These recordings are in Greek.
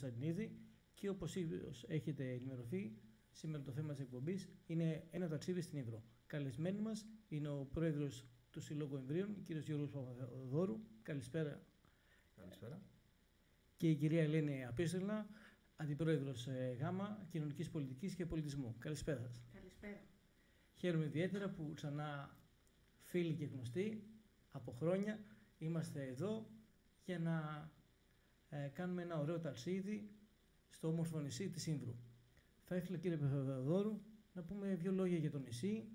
Κωνσταντινίδη και όπως έχετε ενημερωθεί, σήμερα το θέμα της εκπομπής είναι ένα ταξίδι στην Ήβρο. Καλεσμένοι μας είναι ο πρόεδρος του Συλλόγου Εμβρίων, ο κύριος Γιώργος Παπαδόρου. Καλησπέρα. Καλησπέρα. Και η κυρία Ελένη Απίστελνα, αντιπρόεδρος ε, ΓΑΜΑ Κοινωνικής Πολιτικής και Πολιτισμού. Καλησπέρα σας. Καλησπέρα. Χαίρομαι ιδιαίτερα που ξανά φίλοι και γνωστοί από χρόνια είμαστε εδώ για να ε, κάνουμε ένα ωραίο ταξίδι στο όμορφο νησί της Ήμβρου. Θα ήθελα κύριε Πεφεδόρου να πούμε δύο λόγια για το νησί,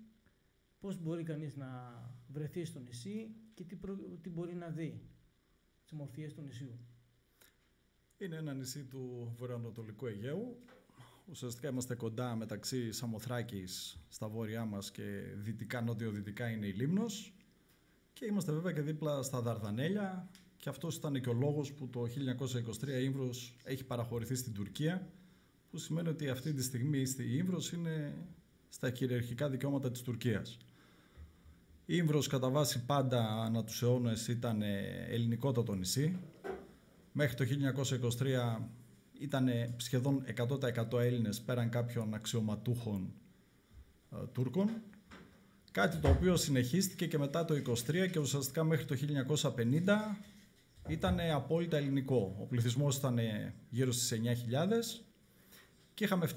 πώς μπορεί κανείς να βρεθεί στο νησί και τι, τι μπορεί να δει τις μορφιές του νησιού. Είναι ένα νησί του βορειοανατολικού Αιγαίου. Ουσιαστικά είμαστε κοντά μεταξύ Σαμοθράκης στα βόρειά μας και δυτικά, νότιο-δυτικά είναι η Λίμνος. Και είμαστε βέβαια και δίπλα στα Δαρδανέλια και αυτός ήταν και ο λόγος που το 1923 η Ήμβρος έχει παραχωρηθεί στην Τουρκία που σημαίνει ότι αυτή τη στιγμή η Ήμβρος είναι στα κυριαρχικά δικαιώματα της Τουρκίας. Η Ήμβρος κατά βάση πάντα ανά τους αιώνες ήταν ελληνικότατο νησί. Μέχρι το 1923 ήταν σχεδόν 100% Έλληνες πέραν κάποιων αξιωματούχων ε, Τούρκων. Κάτι το οποίο συνεχίστηκε και μετά το 23 και ουσιαστικά μέχρι το 1950 ήταν απόλυτα ελληνικό. Ο πληθυσμός ήταν γύρω στις 9.000 και είχαμε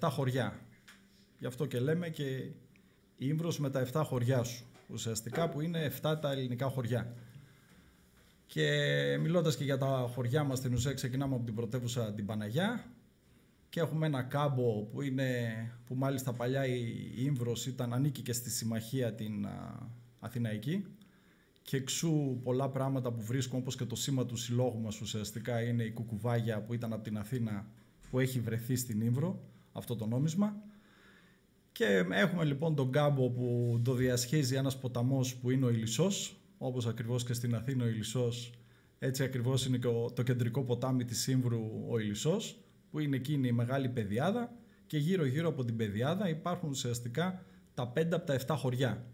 7 χωριά. Γι' αυτό και λέμε και η Ήμβρος με τα 7 χωριά σου. Ουσιαστικά που είναι 7 τα ελληνικά χωριά. Και μιλώντας και για τα χωριά μας στην ουσία ξεκινάμε από την πρωτεύουσα την Παναγιά και έχουμε ένα κάμπο που, είναι, που μάλιστα παλιά η Ήμβρος ήταν, ανήκει και στη συμμαχία την Αθηναϊκή και εξού πολλά πράγματα που βρίσκω όπως και το σήμα του συλλόγου μας ουσιαστικά είναι η κουκουβάγια που ήταν από την Αθήνα που έχει βρεθεί στην Ήμβρο αυτό το νόμισμα. Και έχουμε λοιπόν τον κάμπο που το διασχίζει ένας ποταμός που είναι ο Ηλισσός όπως ακριβώς και στην Αθήνα ο Ηλισσός έτσι ακριβώς είναι και το κεντρικό ποτάμι της Ήμβρου ο Ηλισσός που είναι εκείνη η μεγάλη πεδιάδα και γύρω γύρω από την πεδιάδα υπάρχουν ουσιαστικά τα πέντε από τα 7 χωριά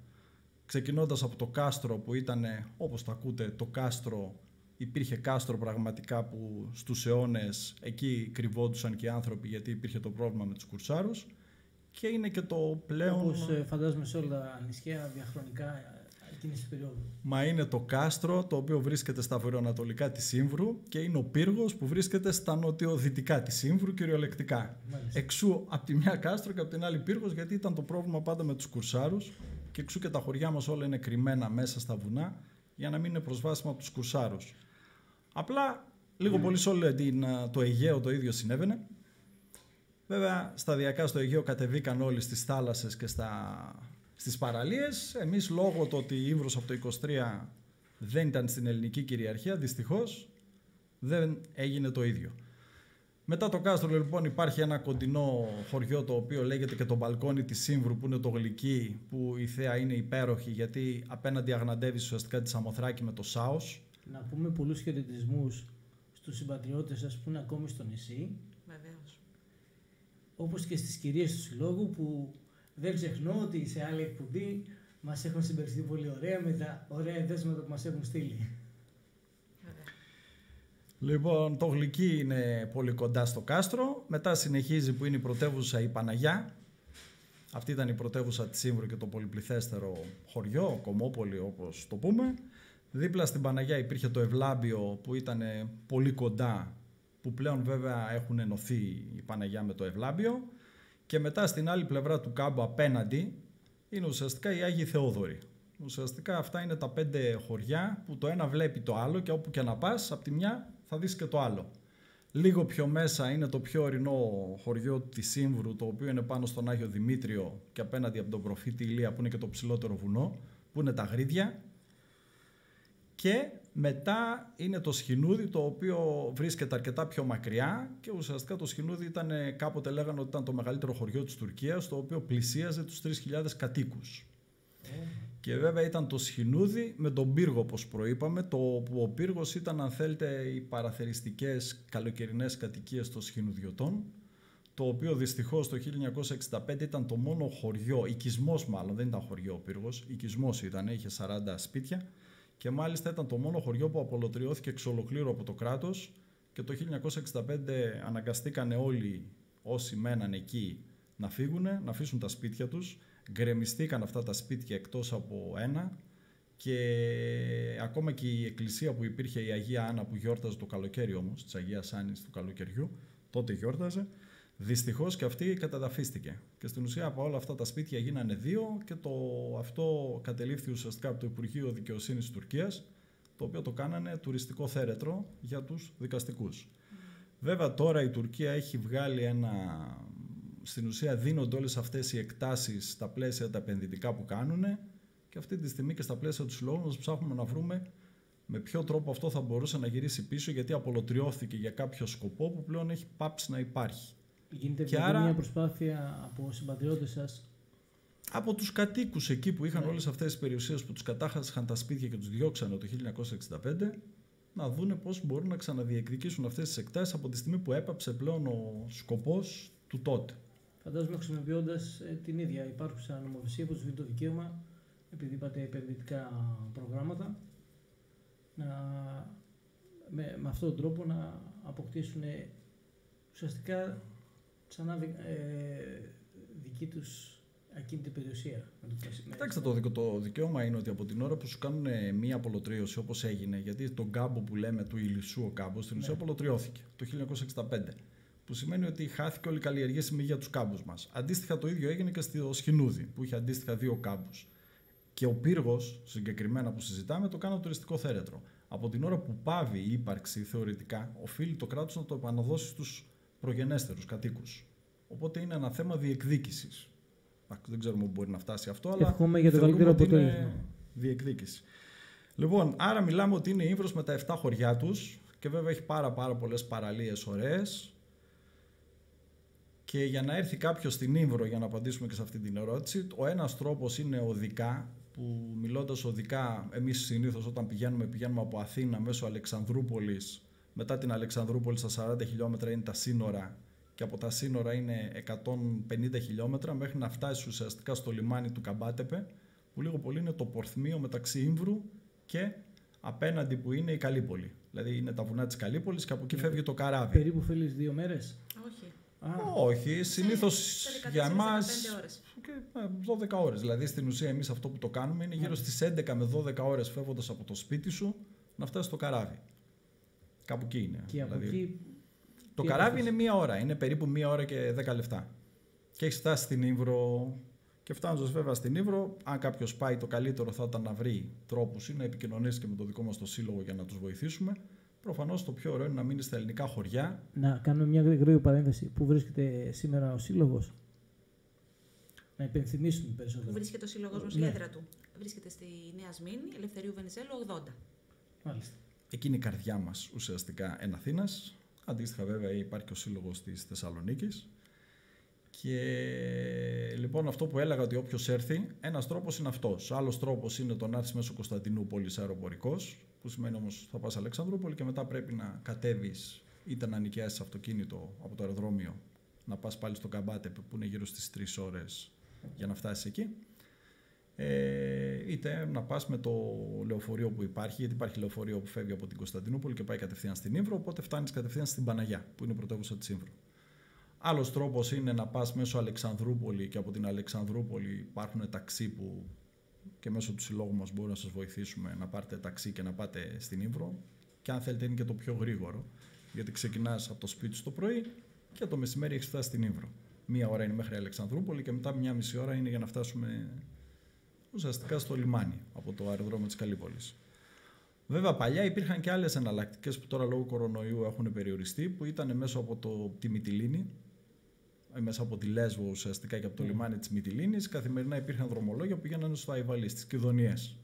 ξεκινώντας από το κάστρο που ήταν όπως το ακούτε το κάστρο υπήρχε κάστρο πραγματικά που στους αιώνες εκεί κρυβόντουσαν και οι άνθρωποι γιατί υπήρχε το πρόβλημα με τους κουρσάρους και είναι και το πλέον... Όπως ε, φαντάζομαι σε όλα τα νησιά διαχρονικά εκείνης της περίοδου. Μα είναι το κάστρο το οποίο βρίσκεται στα βορειοανατολικά της Σύμβρου και είναι ο πύργος που βρίσκεται στα νοτιοδυτικά της Σύμβρου κυριολεκτικά. Μάλιστα. Εξού από τη μια κάστρο και από την άλλη πύργος γιατί ήταν το πρόβλημα πάντα με τους κουρσάρους και εξού και τα χωριά μας όλα είναι κρυμμένα μέσα στα βουνά για να μην είναι προσβάσιμα από τους κουρσάρους. Απλά λίγο πολύ σε όλο το Αιγαίο το ίδιο συνέβαινε. Βέβαια σταδιακά στο Αιγαίο κατεβήκαν όλοι στις θάλασσες και στα, στις παραλίες. Εμείς λόγω του ότι η Ήβρος από το 23 δεν ήταν στην ελληνική κυριαρχία δυστυχώς δεν έγινε το ίδιο. Μετά το κάστρο λοιπόν υπάρχει ένα κοντινό χωριό το οποίο λέγεται και το μπαλκόνι της Σύμβρου που είναι το γλυκί που η θέα είναι υπέροχη γιατί απέναντι αγναντεύεις ουσιαστικά τη Σαμοθράκη με το Σάος. Να πούμε πολλούς χαιρετισμούς στους συμπατριώτες σας που είναι ακόμη στο νησί. Βεβαίως. Όπως και στις κυρίες του Συλλόγου που δεν ξεχνώ ότι σε άλλη εκπομπή μας έχουν συμπεριστεί πολύ ωραία με τα ωραία ενδέσματα που μας έχουν στείλει. Λοιπόν, το Γλυκί είναι πολύ κοντά στο κάστρο. Μετά συνεχίζει που είναι η πρωτεύουσα η Παναγιά. Αυτή ήταν η πρωτεύουσα της Σύμβρου και το πολυπληθέστερο χωριό, Κομόπολη όπως το πούμε. Δίπλα στην Παναγιά υπήρχε το Ευλάμπιο που ήταν πολύ κοντά, που πλέον βέβαια έχουν ενωθεί η Παναγιά με το Ευλάμπιο. Και μετά στην άλλη πλευρά του κάμπου απέναντι είναι ουσιαστικά οι Άγιοι Θεόδωροι. Ουσιαστικά αυτά είναι τα πέντε χωριά που το ένα βλέπει το άλλο και όπου και να πας, από τη μια θα δεις και το άλλο. Λίγο πιο μέσα είναι το πιο ορεινό χωριό της Σύμβρου, το οποίο είναι πάνω στον Άγιο Δημήτριο και απέναντι από τον προφήτη Ηλία που είναι και το ψηλότερο βουνό, που είναι τα Γρίδια. Και μετά είναι το Σχοινούδι, το οποίο βρίσκεται αρκετά πιο μακριά και ουσιαστικά το Σχοινούδι ήταν, κάποτε λέγανε ότι ήταν το μεγαλύτερο χωριό της Τουρκίας, το οποίο πλησίαζε τους 3.000 κατοίκους. Ε. Και βέβαια ήταν το σχοινούδι με τον πύργο όπως προείπαμε, το, που ο πύργος ήταν αν θέλετε οι παραθεριστικές καλοκαιρινές κατοικίες των σχοινουδιωτών, το οποίο δυστυχώς το 1965 ήταν το μόνο χωριό, οικισμός μάλλον, δεν ήταν χωριό ο πύργος, οικισμός ήταν, είχε 40 σπίτια. Και μάλιστα ήταν το μόνο χωριό που απολωτριώθηκε εξ ολοκλήρου από το κράτος. Και το 1965 αναγκαστήκαν όλοι όσοι μέναν εκεί να φύγουν, να αφήσουν τα σπίτια τους. Γκρεμιστήκαν αυτά τα σπίτια εκτός από ένα και ακόμα και η εκκλησία που υπήρχε η Αγία Άννα που γιόρταζε το καλοκαίρι όμως, της Αγίας Άννης του καλοκαιριού, τότε γιόρταζε, Δυστυχώς και αυτή καταδαφίστηκε. Και στην ουσία από όλα αυτά τα σπίτια γίνανε δύο και το, αυτό κατελήφθη ουσιαστικά από το Υπουργείο Δικαιοσύνης Τουρκίας, το οποίο το κάνανε τουριστικό θέρετρο για τους δικαστικούς. Βέβαια τώρα η Τουρκία έχει βγάλει ένα. Στην ουσία δίνονται όλες αυτές οι εκτάσεις στα πλαίσια τα επενδυτικά που κάνουν και αυτή τη στιγμή και στα πλαίσια του συλλόγου μας ψάχνουμε να βρούμε με ποιο τρόπο αυτό θα μπορούσε να γυρίσει πίσω γιατί απολωτριώθηκε για κάποιο σκοπό που πλέον έχει πάψει να υπάρχει. Γίνεται και άρα, μια προσπάθεια από συμπατριώτες σας; Από τους κατοίκους εκεί που είχαν ναι. όλες αυτές τις περιουσίες που τους κατάχασαν τα σπίτια και τους διώξανε το 1965, να δούνε πώς μπορούν να ξαναδιεκδικήσουν αυτές τις εκτάσεις από τη στιγμή που έπαψε πλέον ο σκοπός του τότε. Φαντάζομαι χρησιμοποιώντας ε, την ίδια υπάρχουσα νομοθεσία που τους δίνει το δικαίωμα, επειδή είπατε επενδυτικά προγράμματα, να, με, με αυτόν τον τρόπο να αποκτήσουν ουσιαστικά ξανά ε, δική τους ακίνητη περιουσία. Κοιτάξτε, το, το δικαίωμα είναι ότι από την ώρα που σου κάνουν μία απολωτρίωση όπως έγινε, γιατί τον κάμπο που λέμε του Ηλισσού ο κάμπος, στην ουσία ναι. απολωτριώθηκε το 1965. Που σημαίνει ότι χάθηκε όλη η καλλιεργήσιμη για τους κάμπους μας. Αντίστοιχα, το ίδιο έγινε και στο Σχοινούδι, που είχε αντίστοιχα δύο κάμπους. Και ο πύργος, συγκεκριμένα που συζητάμε, το κάνει τουριστικό θέρετρο. Από την ώρα που πάβει η ύπαρξη θεωρητικά, οφείλει το κράτος να το επαναδώσει στους προγενέστερους κατοίκους. Οπότε είναι ένα θέμα διεκδίκησης. Δεν ξέρουμε πού μπορεί να φτάσει αυτό, αλλά Εύχομαι για το καλύτερο αποτέλεσμα. Διεκδίκηση. Λοιπόν, άρα μιλάμε ότι είναι ύβρος με τα 7 χωριά τους και βέβαια έχει πάρα πάρα πολλές παραλίες ωραίες και για να έρθει κάποιος στην Ύβρο για να απαντήσουμε και σε αυτή την ερώτηση, ο ένας τρόπος είναι οδικά, που μιλώντας οδικά, εμείς συνήθως όταν πηγαίνουμε, πηγαίνουμε από Αθήνα μέσω Αλεξανδρούπολης μετά την Αλεξανδρούπολη στα 40 χιλιόμετρα είναι τα σύνορα και από τα σύνορα είναι 150 χιλιόμετρα μέχρι να φτάσει ουσιαστικά στο λιμάνι του Καμπάτεπε που λίγο πολύ είναι το πορθμίο μεταξύ Ήμβρου και απέναντι που είναι η Καλύπολη. Δηλαδή είναι τα βουνά της Καλύπολης και από εκεί φεύγει το καράβι. Περίπου θέλεις δύο μέρες; Όχι. Α. Όχι, συνήθω για εμά. 12 ώρες. Δηλαδή στην ουσία εμείς αυτό που το κάνουμε είναι γύρω στις 11 με 12 ώρες φεύγοντας από το σπίτι σου να φτάσεις στο καράβι. Κάπου εκεί είναι. Και από δηλαδή, εκεί... Το καράβι είναι μία ώρα. Είναι περίπου μία ώρα και δέκα λεπτά. Και έχεις φτάσει στην Ήβρο. Και φτάνοντας βέβαια στην Ήβρο, αν κάποιος πάει, το καλύτερο θα ήταν να βρει τρόπους ή να επικοινωνήσει και με το δικό μας το σύλλογο για να τους βοηθήσουμε. Προφανώς το πιο ωραίο είναι να μείνει στα ελληνικά χωριά. Να κάνουμε μια γρήγορη παρένθεση. Πού βρίσκεται σήμερα ο σύλλογος, Να υπενθυμίσουμε περισσότερο. Πού βρίσκεται ο σύλλογος μα, ναι. η έδρα του. Βρίσκεται στη Νέα Σμήνη, Ελευθερίου Βενιζέλου 80. Μάλιστα. Εκείνη η καρδιά μας ουσιαστικά εν Αθήνας. Αντίστοιχα βέβαια υπάρχει και ο σύλλογος της Θεσσαλονίκης. Και λοιπόν αυτό που έλεγα ότι όποιος έρθει, ένας τρόπος είναι αυτός. Άλλος τρόπος είναι το να έρθεις μέσω Κωνσταντινούπολης αεροπορικός, που σημαίνει όμως θα πας Αλεξανδρούπολη και μετά πρέπει να κατέβεις είτε να νοικιάσεις αυτοκίνητο από το αεροδρόμιο, να πας πάλι στο Καμπάτε που είναι γύρω στις 3 ώρες για να φτάσεις εκεί ε, είτε να πας με το λεωφορείο που υπάρχει, γιατί υπάρχει λεωφορείο που φεύγει από την Κωνσταντινούπολη και πάει κατευθείαν στην Ήμβρο, οπότε φτάνεις κατευθείαν στην Παναγιά, που είναι η πρωτεύουσα της Ήμβρου. Άλλος τρόπος είναι να πας μέσω Αλεξανδρούπολη και από την Αλεξανδρούπολη υπάρχουν ταξί που και μέσω του συλλόγου μας μπορούμε να σας βοηθήσουμε να πάρετε ταξί και να πάτε στην Ήμβρο. Και αν θέλετε είναι και το πιο γρήγορο, γιατί ξεκινάς από το σπίτι σου το πρωί και το μεσημέρι έχεις φτάσει στην Ήμβρο. Μία ώρα είναι μέχρι Αλεξανδρούπολη και μετά μία μισή ώρα είναι για να φτάσουμε ουσιαστικά στο λιμάνι από το αεροδρόμιο της Καλύπολης. Βέβαια, παλιά υπήρχαν και άλλες εναλλακτικές που τώρα λόγω κορονοϊού έχουν περιοριστεί, που ήταν μέσα από το, τη Μυτιλίνη, ε, μέσα από τη Λέσβο ουσιαστικά και από το ναι. λιμάνι της Μυτιλίνης. Καθημερινά υπήρχαν δρομολόγια που πήγαιναν στο Αϊβαλί, στις Κιδονίες.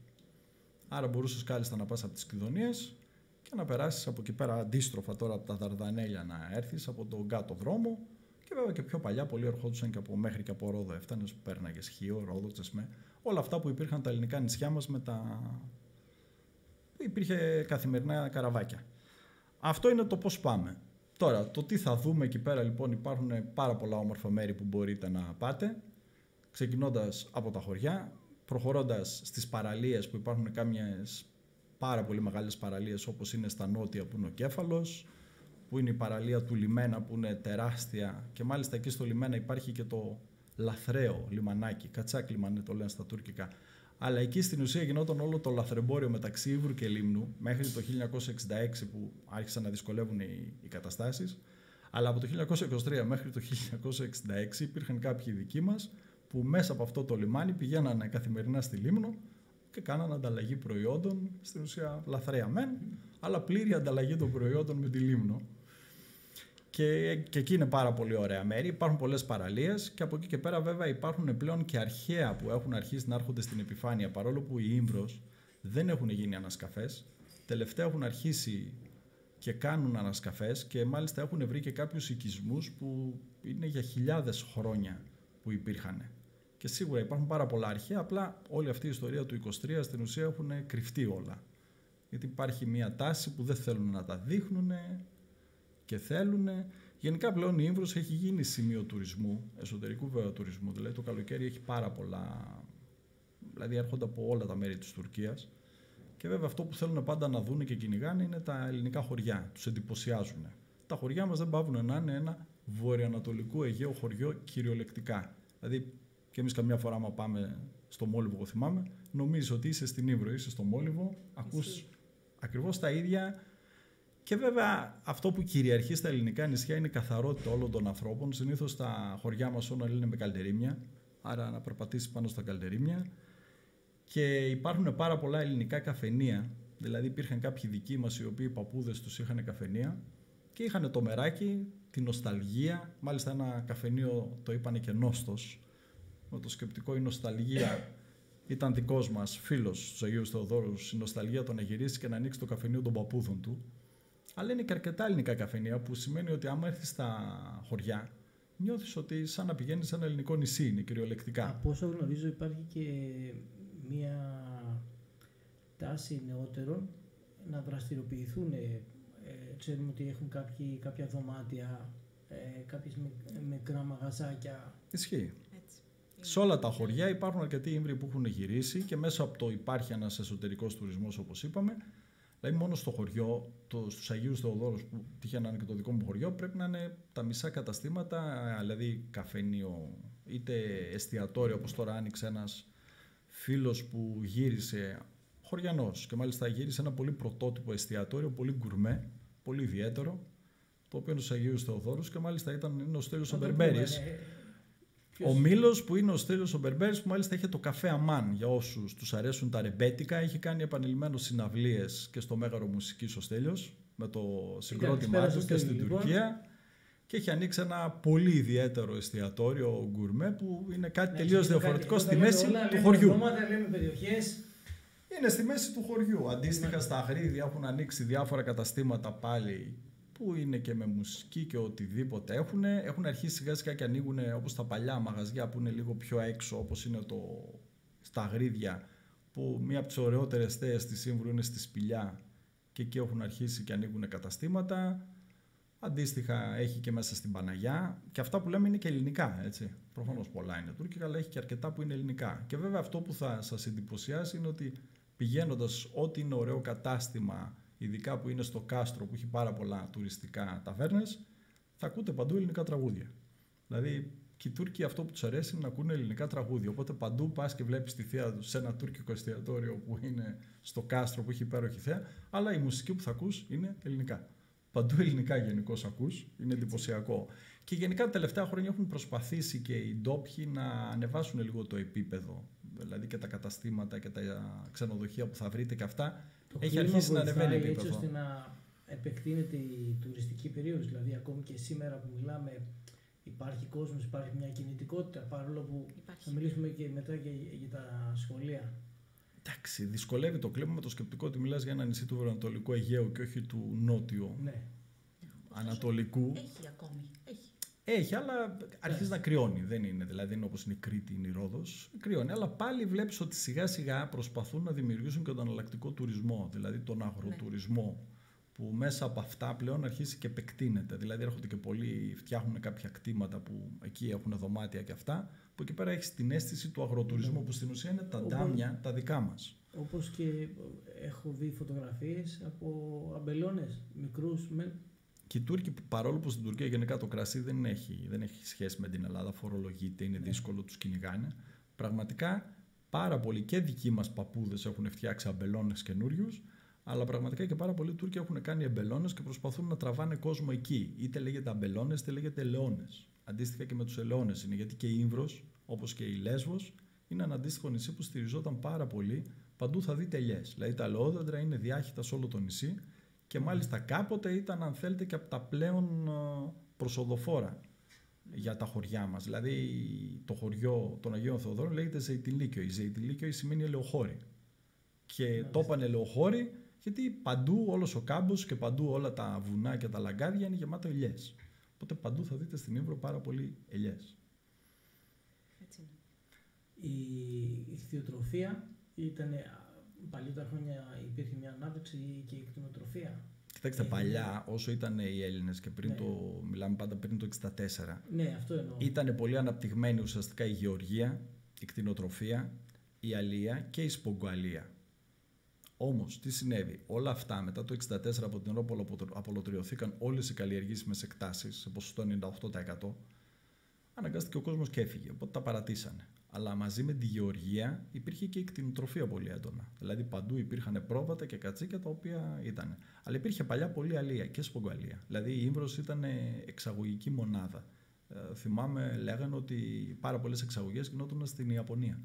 Άρα μπορούσες κάλλιστα να πας από τις Κιδονίες και να περάσεις από εκεί πέρα αντίστροφα τώρα από τα Δαρδανέλια να έρθεις από τον κάτω δρόμο και βέβαια και πιο παλιά πολλοί ερχόντουσαν και από μέχρι και από Ρόδο. Έφτανες που πέρναγες Χίο, Ρόδο, Τσεσμέ όλα αυτά που υπήρχαν τα ελληνικά νησιά μας με τα... Υπήρχε καθημερινά καραβάκια. Αυτό είναι το πώς πάμε. Τώρα, το τι θα δούμε εκεί πέρα λοιπόν υπάρχουν πάρα πολλά όμορφα μέρη που μπορείτε να πάτε. Ξεκινώντας από τα χωριά, προχωρώντας στις παραλίες που υπάρχουν κάμιες πάρα πολύ μεγάλες παραλίες όπως είναι στα νότια που είναι ο Κέφαλος, που που είναι η παραλία του Λιμένα που είναι τεράστια και μάλιστα εκεί στο Λιμένα υπάρχει και το λαθρέο λιμανάκι, κατσάκ λιμανέ το λένε στα τουρκικά. Αλλά εκεί στην ουσία γινόταν όλο το λαθρεμπόριο μεταξύ Ήβρου και Λίμνου μέχρι το 1966 που άρχισαν να δυσκολεύουν οι, οι καταστάσεις. Αλλά από το 1923 μέχρι το 1966 υπήρχαν κάποιοι δικοί μας που μέσα από αυτό το λιμάνι πηγαίνανε καθημερινά στη Λίμνο και κάνανε ανταλλαγή προϊόντων, στην ουσία λαθρέα μεν, αλλά πλήρη ανταλλαγή των προϊόντων με τη Λίμνο. Και, και εκεί είναι πάρα πολύ ωραία μέρη. Υπάρχουν πολλές παραλίες και από εκεί και πέρα, βέβαια, υπάρχουν πλέον και αρχαία που έχουν αρχίσει να έρχονται στην επιφάνεια. Παρόλο που οι ύμβρο δεν έχουν γίνει ανασκαφές, τελευταία έχουν αρχίσει και κάνουν ανασκαφές και μάλιστα έχουν βρει και κάποιους οικισμούς που είναι για χιλιάδες χρόνια που υπήρχαν. Και σίγουρα υπάρχουν πάρα πολλά αρχαία, απλά όλη αυτή η ιστορία του 23 στην ουσία έχουν κρυφτεί όλα. Γιατί υπάρχει μια τάση που δεν θέλουν να τα δείχνουν, και θέλουν. Γενικά πλέον η Ήμβρος έχει γίνει σημείο τουρισμού, εσωτερικού βέβαια τουρισμού. Δηλαδή το καλοκαίρι έχει πάρα πολλά, δηλαδή έρχονται από όλα τα μέρη της Τουρκίας. Και βέβαια αυτό που θέλουν πάντα να δουν και κυνηγάνε είναι τα ελληνικά χωριά. Τους εντυπωσιάζουν. Τα χωριά μας δεν πάβουν να είναι ένα βορειοανατολικό Αιγαίο χωριό κυριολεκτικά. Δηλαδή και εμείς καμιά φορά, άμα πάμε στο Μόλιβο, εγώ θυμάμαι, νομίζεις ότι είσαι στην Ήβρο, είσαι στο Μόλιβο, ακούς ακριβώς τα ίδια και βέβαια αυτό που κυριαρχεί στα ελληνικά νησιά είναι η καθαρότητα όλων των ανθρώπων. Συνήθως τα χωριά μας όλα είναι με καλτερίμια, άρα να περπατήσεις πάνω στα καλτερίμια. Και υπάρχουν πάρα πολλά ελληνικά καφενεία. Δηλαδή υπήρχαν κάποιοι δικοί μας οι οποίοι οι παππούδες τους είχαν καφενεία και είχαν το μεράκι, την νοσταλγία. Μάλιστα ένα καφενείο το είπανε και νόστος. Με το σκεπτικό η νοσταλγία ήταν δικός μας φίλος του Αγίου Θεοδόρου. Η νοσταλγία τον γυρίσει και να ανοίξει το καφενείο των παππούδων του αλλά είναι και αρκετά ελληνικά καφενεία που σημαίνει ότι άμα έρθεις στα χωριά, νιώθεις ότι σαν να πηγαίνεις σε ένα ελληνικό νησί, είναι κυριολεκτικά. Από όσο γνωρίζω, υπάρχει και μία τάση νεότερων να δραστηριοποιηθούν. Ε, ξέρουμε ότι έχουν κάποιοι, κάποια δωμάτια, ε, κάποιες μικρά μαγαζάκια. Ισχύει. Σε όλα τα χωριά υπάρχουν αρκετοί ύμβροι που έχουν γυρίσει και μέσα από το υπάρχει ένας εσωτερικός τουρισμός όπως είπαμε Δηλαδή, μόνο στο χωριό, το, στους Αγίους Θεοδόρους, που τύχε να είναι και το δικό μου χωριό, πρέπει να είναι τα μισά καταστήματα, δηλαδή καφενείο, είτε εστιατόριο, όπως τώρα άνοιξε ένας φίλος που γύρισε χωριανός και μάλιστα γύρισε ένα πολύ πρωτότυπο εστιατόριο, πολύ γκουρμέ, πολύ ιδιαίτερο, το οποίο είναι στους Αγίους Θεοδόρους και μάλιστα ήταν είναι ο Στέλιος ο ο Μήλος που είναι ο Στέλιος ο Μπερμπέρης που μάλιστα είχε το καφέ Αμάν για όσους τους αρέσουν τα ρεμπέτικα. Έχει κάνει επανειλημμένως συναυλίες και στο Μέγαρο Μουσικής ο Στέλιος με το συγκρότημά του και στην λοιπόν. Τουρκία. Και έχει ανοίξει ένα πολύ ιδιαίτερο εστιατόριο γκουρμέ που είναι κάτι ναι, τελείως διαφορετικό στη μέση του χωριού. Είναι στη μέση του χωριού. Αντίστοιχα ναι. στα Αγρίδια έχουν ανοίξει διάφορα καταστήματα πάλι που είναι και με μουσική και οτιδήποτε έχουν. Έχουν αρχίσει σιγά σιγά και ανοίγουν όπως τα παλιά μαγαζιά που είναι λίγο πιο έξω όπως είναι το στα Αγρίδια που μία από τις ωραιότερες θέες της Σύμβρου είναι στη Σπηλιά και εκεί έχουν αρχίσει και ανοίγουν καταστήματα. Αντίστοιχα έχει και μέσα στην Παναγιά και αυτά που λέμε είναι και ελληνικά, έτσι. Προφανώς πολλά είναι τουρκικά, αλλά έχει και αρκετά που είναι ελληνικά. Και βέβαια αυτό που θα σας εντυπωσιάσει είναι ότι πηγαίνοντας ό,τι είναι ωραίο κατάστημα ειδικά που είναι στο κάστρο που έχει πάρα πολλά τουριστικά ταβέρνες, θα ακούτε παντού ελληνικά τραγούδια. Δηλαδή και οι Τούρκοι αυτό που τους αρέσει είναι να ακούνε ελληνικά τραγούδια. Οπότε παντού πας και βλέπεις τη θεία τους σε ένα τουρκικό εστιατόριο που είναι στο κάστρο που έχει υπέροχη θέα, αλλά η μουσική που θα ακούς είναι ελληνικά. Παντού ελληνικά γενικώ ακούς, είναι εντυπωσιακό. Και γενικά τα τελευταία χρόνια έχουν προσπαθήσει και οι ντόπιοι να ανεβάσουν λίγο το επίπεδο. Δηλαδή και τα καταστήματα και τα ξενοδοχεία που θα βρείτε και αυτά έχει αρχίσει να ανεβαίνει επίπεδο. Έτσι ώστε να επεκτείνεται η τουριστική περίοδος. Δηλαδή ακόμη και σήμερα που μιλάμε υπάρχει κόσμος, υπάρχει μια κινητικότητα παρόλο που υπάρχει. θα μιλήσουμε και μετά και για τα σχολεία. Εντάξει, δυσκολεύει το κλίμα με το σκεπτικό ότι μιλάς για ένα νησί του Βορειοανατολικού Αιγαίου και όχι του Νότιου ναι. Ανατολικού. Έχει ακόμη. Έχει. Έχει, αλλά αρχίζει να κρυώνει. Δεν είναι δηλαδή είναι όπως είναι η Κρήτη, είναι η Ρόδος. Κρυώνει. Αλλά πάλι βλέπεις ότι σιγά σιγά προσπαθούν να δημιουργήσουν και τον εναλλακτικό τουρισμό, δηλαδή τον αγροτουρισμό. Ναι. Που μέσα από αυτά πλέον αρχίσει και επεκτείνεται. Δηλαδή έρχονται και πολλοί, φτιάχνουν κάποια κτήματα που εκεί έχουν δωμάτια και αυτά. Που εκεί πέρα έχεις την αίσθηση του αγροτουρισμού, ναι. που στην ουσία είναι τα όπως, ντάμια τα δικά μας. Όπως και έχω δει φωτογραφίες από αμπελώνες μικρούς με και οι Τούρκοι, παρόλο που στην Τουρκία γενικά το κρασί δεν έχει, δεν έχει σχέση με την Ελλάδα, φορολογείται, είναι Ναι. δύσκολο, τους κυνηγάνε. Πραγματικά πάρα πολλοί και δικοί μας παππούδες έχουν φτιάξει αμπελώνες καινούριους, αλλά πραγματικά και πάρα πολλοί Τούρκοι έχουν κάνει εμπελώνες και προσπαθούν να τραβάνε κόσμο εκεί. Είτε λέγεται αμπελώνες, είτε λέγεται ελαιώνες. Αντίστοιχα και με τους ελαιώνες είναι, γιατί και η Ήμβρος, όπως και η Λέσβος, είναι ένα αντίστοιχο νησί που στηριζόταν πάρα πολύ. Παντού θα δείτε ελιές. Δηλαδή τα ελαιόδεντρα είναι διάχυτα σε όλο το νησί και μάλιστα κάποτε ήταν, αν θέλετε, και από τα πλέον α, προσοδοφόρα για τα χωριά μας. Δηλαδή το χωριό των Αγίων Θεοδόρων λέγεται Ζεϊτιλίκιο. Η Ζεϊτιλίκιο σημαίνει ελαιοχώρη. Και Μάλιστα. το είπαν ελαιοχώρη γιατί παντού όλος ο κάμπος και παντού όλα τα βουνά και τα λαγκάδια είναι γεμάτα ελιές. Οπότε παντού θα δείτε στην Ήμβρο πάρα πολύ ελιές. Έτσι είναι. Η ηχθειοτροφία ήταν παλιότερα χρόνια υπήρχε μια ανάπτυξη και η κτηνοτροφία. Κοιτάξτε, Ε, παλιά όσο ήταν οι Έλληνες και πριν Ναι. το, μιλάμε πάντα πριν το 64, Ναι, αυτό εννοώ. Ήταν πολύ αναπτυγμένη ουσιαστικά η γεωργία, η κτηνοτροφία, η αλία και η σπογκοαλία. Όμως, τι συνέβη; Όλα αυτά μετά το 64 από την ώρα που απολο- απολωτριωθήκαν όλες οι καλλιεργήσιμες εκτάσεις σε ποσοστό 98% αναγκάστηκε ο κόσμος και έφυγε, οπότε τα παρατήσανε. Αλλά μαζί με τη γεωργία υπήρχε και η κτηνοτροφία πολύ έντονα. Δηλαδή παντού υπήρχαν πρόβατα και κατσίκια τα οποία ήταν. Αλλά υπήρχε παλιά πολύ αλία και σπογκοαλία. Δηλαδή η Ήμβρος ήταν εξαγωγική μονάδα. Ε, θυμάμαι λέγανε ότι πάρα πολλές εξαγωγές γινόταν στην Ιαπωνία.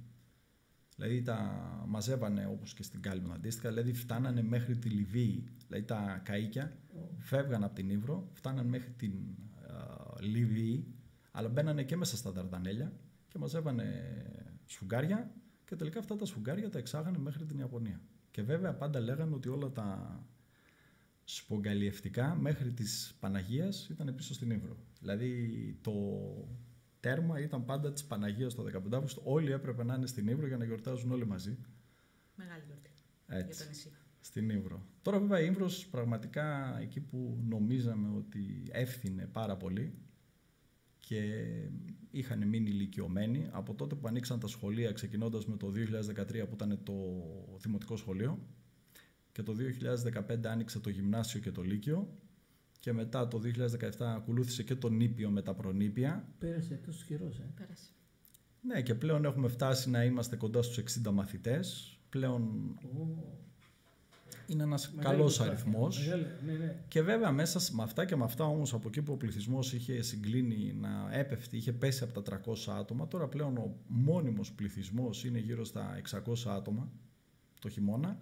Δηλαδή τα μαζεύανε όπως και στην Κάλυμνα αντίστοιχα, δηλαδή φτάνανε μέχρι τη Λιβύη, δηλαδή τα καΐκια φεύγαν από την Ήμβρο, φτάναν μέχρι την α, Λιβύη, αλλά μπαίνανε και μέσα στα Δαρδανέλια και μαζεύανε σφουγγάρια και τελικά αυτά τα σφουγγάρια τα εξάγανε μέχρι την Ιαπωνία. Και βέβαια πάντα λέγανε ότι όλα τα σπογκαλιευτικά μέχρι της Παναγίας ήταν πίσω στην Ήμβρο. Δηλαδή το τέρμα ήταν πάντα της Παναγίας το 15 Αύγουστο. Όλοι έπρεπε να είναι στην Ήμβρο για να γιορτάζουν όλοι μαζί. Μεγάλη γιορτή για Έτσι το νησί. στην Ήμβρο. Τώρα βέβαια η Ήμβρος πραγματικά εκεί που νομίζαμε ότι έφθινε πάρα πολύ και είχαν μείνει ηλικιωμένοι από τότε που ανοίξαν τα σχολεία ξεκινώντας με το 2013 που ήταν το δημοτικό σχολείο και το 2015 άνοιξε το γυμνάσιο και το λύκειο και μετά το 2017 ακολούθησε και το νήπιο με τα προνήπια Πέρασε τόσο καιρός, ε. Πέρασε. ναι και πλέον έχουμε φτάσει να είμαστε κοντά στους 60 μαθητές πλέον Ω, είναι ένας μεγάλη καλός προσπάθεια. αριθμός Μεγάλη, ναι, ναι. Και βέβαια μέσα σ- με αυτά και με αυτά όμως από εκεί που ο πληθυσμός είχε συγκλίνει να έπεφτει, είχε πέσει από τα 300 άτομα, τώρα πλέον ο μόνιμος πληθυσμός είναι γύρω στα 600 άτομα το χειμώνα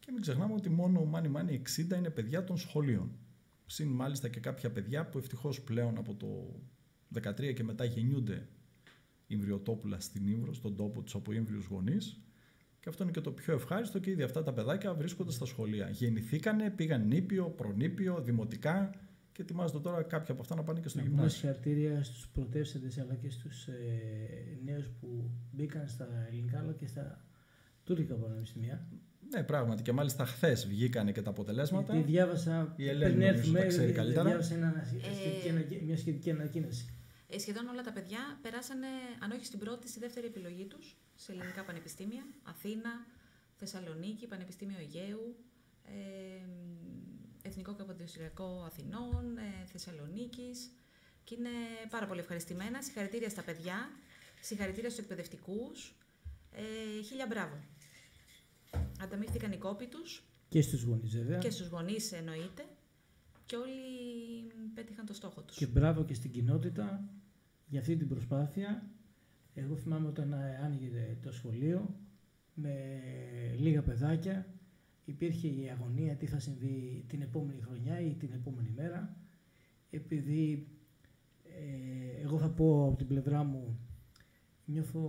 και μην ξεχνάμε ότι μόνο μάνι μάνι 60 είναι παιδιά των σχολείων. Συν μάλιστα και κάποια παιδιά που ευτυχώς πλέον από το 13 και μετά γεννιούνται Ιμβριοτόπουλα στην Ήμβρο, στον τόπο τους από Ήμβριους γονείς και αυτό είναι και το πιο ευχάριστο και ήδη αυτά τα παιδάκια βρίσκονται στα σχολεία. Γεννηθήκανε, πήγαν νήπιο, προνήπιο, δημοτικά και ετοιμάζονται τώρα κάποια από αυτά να πάνε και στο Να πούμε γυμνάσιο. συγχαρητήρια στους πρωτεύσαντες αλλά και στους ε, νέους που μπήκαν στα ελληνικά αλλά και στα τουρκικά πανεπιστήμια. Ναι, πράγματι. Και μάλιστα χθες βγήκανε και τα αποτελέσματα. Γιατί διάβασα, Η Ελένη πριν νομίζω έρθουμε, τα ξέρει δι- καλύτερα. διάβασα ένα, Ε, σχετική ανακοι- μια σχετική ανακοίνωση. Ε, σχεδόν όλα τα παιδιά περάσανε, αν όχι στην πρώτη, στη δεύτερη επιλογή τους σε ελληνικά πανεπιστήμια. Αθήνα, Θεσσαλονίκη, Πανεπιστήμιο Αιγαίου, ε, Εθνικό Καποδιστριακό Αθηνών, ε, Θεσσαλονίκης. Και είναι πάρα πολύ ευχαριστημένα. Συγχαρητήρια στα παιδιά, συγχαρητήρια στους εκπαιδευτικούς. Ε, χίλια μπράβο. Ανταμείφθηκαν οι κόποι τους Και στους γονείς βέβαια. και στους γονείς εννοείται και όλοι πέτυχαν το στόχο τους. Και μπράβο και στην κοινότητα για αυτή την προσπάθεια. Εγώ θυμάμαι όταν ε, άνοιγε το σχολείο με λίγα παιδάκια υπήρχε η αγωνία τι θα συμβεί την επόμενη χρονιά ή την επόμενη μέρα επειδή ε, εγώ θα πω από την πλευρά μου νιώθω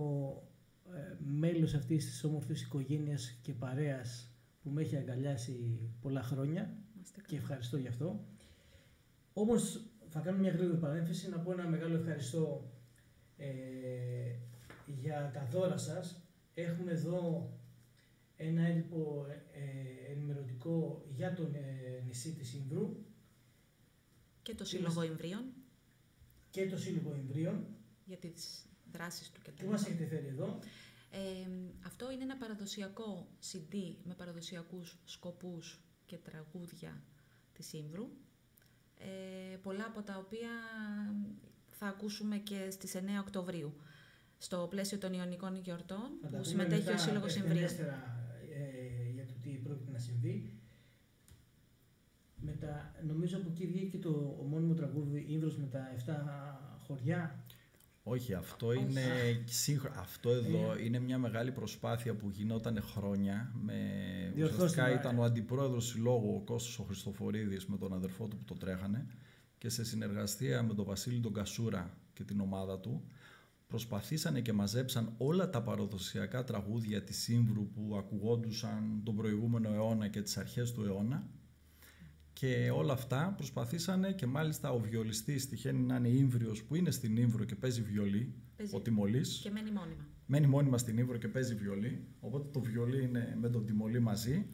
ε, μέλος αυτής της όμορφης οικογένειας και παρέας που με έχει αγκαλιάσει πολλά χρόνια Είμαστε και ευχαριστώ γι' αυτό. Όμως θα κάνω μια γρήγορη παρένθεση να πω ένα μεγάλο ευχαριστώ ε, για τα δώρα σας. Έχουμε εδώ ένα έντυπο ε, ενημερωτικό για τον ε, νησί της Ιμβρού και το Σύλλογο Ιμβρίων και το Σύλλογο Ιμβρίων. για τις δράσεις του Τι κτλ. μας έχετε φέρει εδώ; Ε, αυτό είναι ένα παραδοσιακό CD με παραδοσιακούς σκοπούς και τραγούδια της Ήμβρου. Ε, πολλά από τα οποία θα ακούσουμε και στις 9 Οκτωβρίου στο πλαίσιο των Ιωνικών Γιορτών που συμμετέχει ο Σύλλογος Εμβρίου. Ε, για το τι πρόκειται να συμβεί. Μετά, νομίζω από εκεί βγήκε το ομώνυμο τραγούδι Ήμβρος με τα 7 χωριά. Όχι, αυτό είναι Αυτό εδώ ε. είναι μια μεγάλη προσπάθεια που γινόταν χρόνια. Με... Ουσιαστικά ήταν ο αντιπρόεδρος συλλόγου, ο Κώστος ο Χριστοφορίδης, με τον αδερφό του που το τρέχανε και σε συνεργασία με τον Βασίλη τον Κασούρα και την ομάδα του προσπαθήσανε και μαζέψαν όλα τα παραδοσιακά τραγούδια της Σύμβρου που ακουγόντουσαν τον προηγούμενο αιώνα και τις αρχές του αιώνα και όλα αυτά προσπαθήσανε και μάλιστα ο βιολιστής τυχαίνει να είναι Ήμβριος που είναι στην Ήμβρο και παίζει βιολί, παίζει. ο Τιμολής. Και μένει μόνιμα. Μένει μόνιμα στην Ήμβρο και παίζει βιολί, οπότε το βιολί είναι με τον Τιμολή μαζί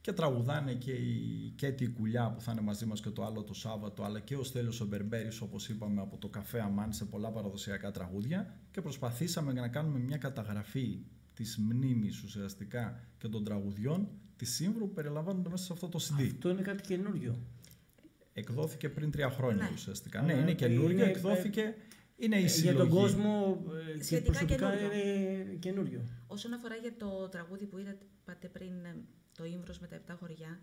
και τραγουδάνε και η Κέτη Κουλιά που θα είναι μαζί μας και το άλλο το Σάββατο αλλά και ο Στέλιος ο Μπερμπέρης όπως είπαμε από το Καφέ Αμάν σε πολλά παραδοσιακά τραγούδια και προσπαθήσαμε να κάνουμε μια καταγραφή της μνήμης ουσιαστικά και των τραγουδιών τη Σύμβρου που περιλαμβάνονται μέσα σε αυτό το CD. Αυτό είναι κάτι καινούριο. Εκδόθηκε πριν τρία χρόνια ναι. ουσιαστικά. Ναι, είναι καινούριο, εκδόθηκε... Είναι η Για τον κόσμο ε, και προσωπικά είναι καινούριο. Όσον αφορά για το τραγούδι που είδατε πριν ε, το ύμβρο με τα 7 χωριά,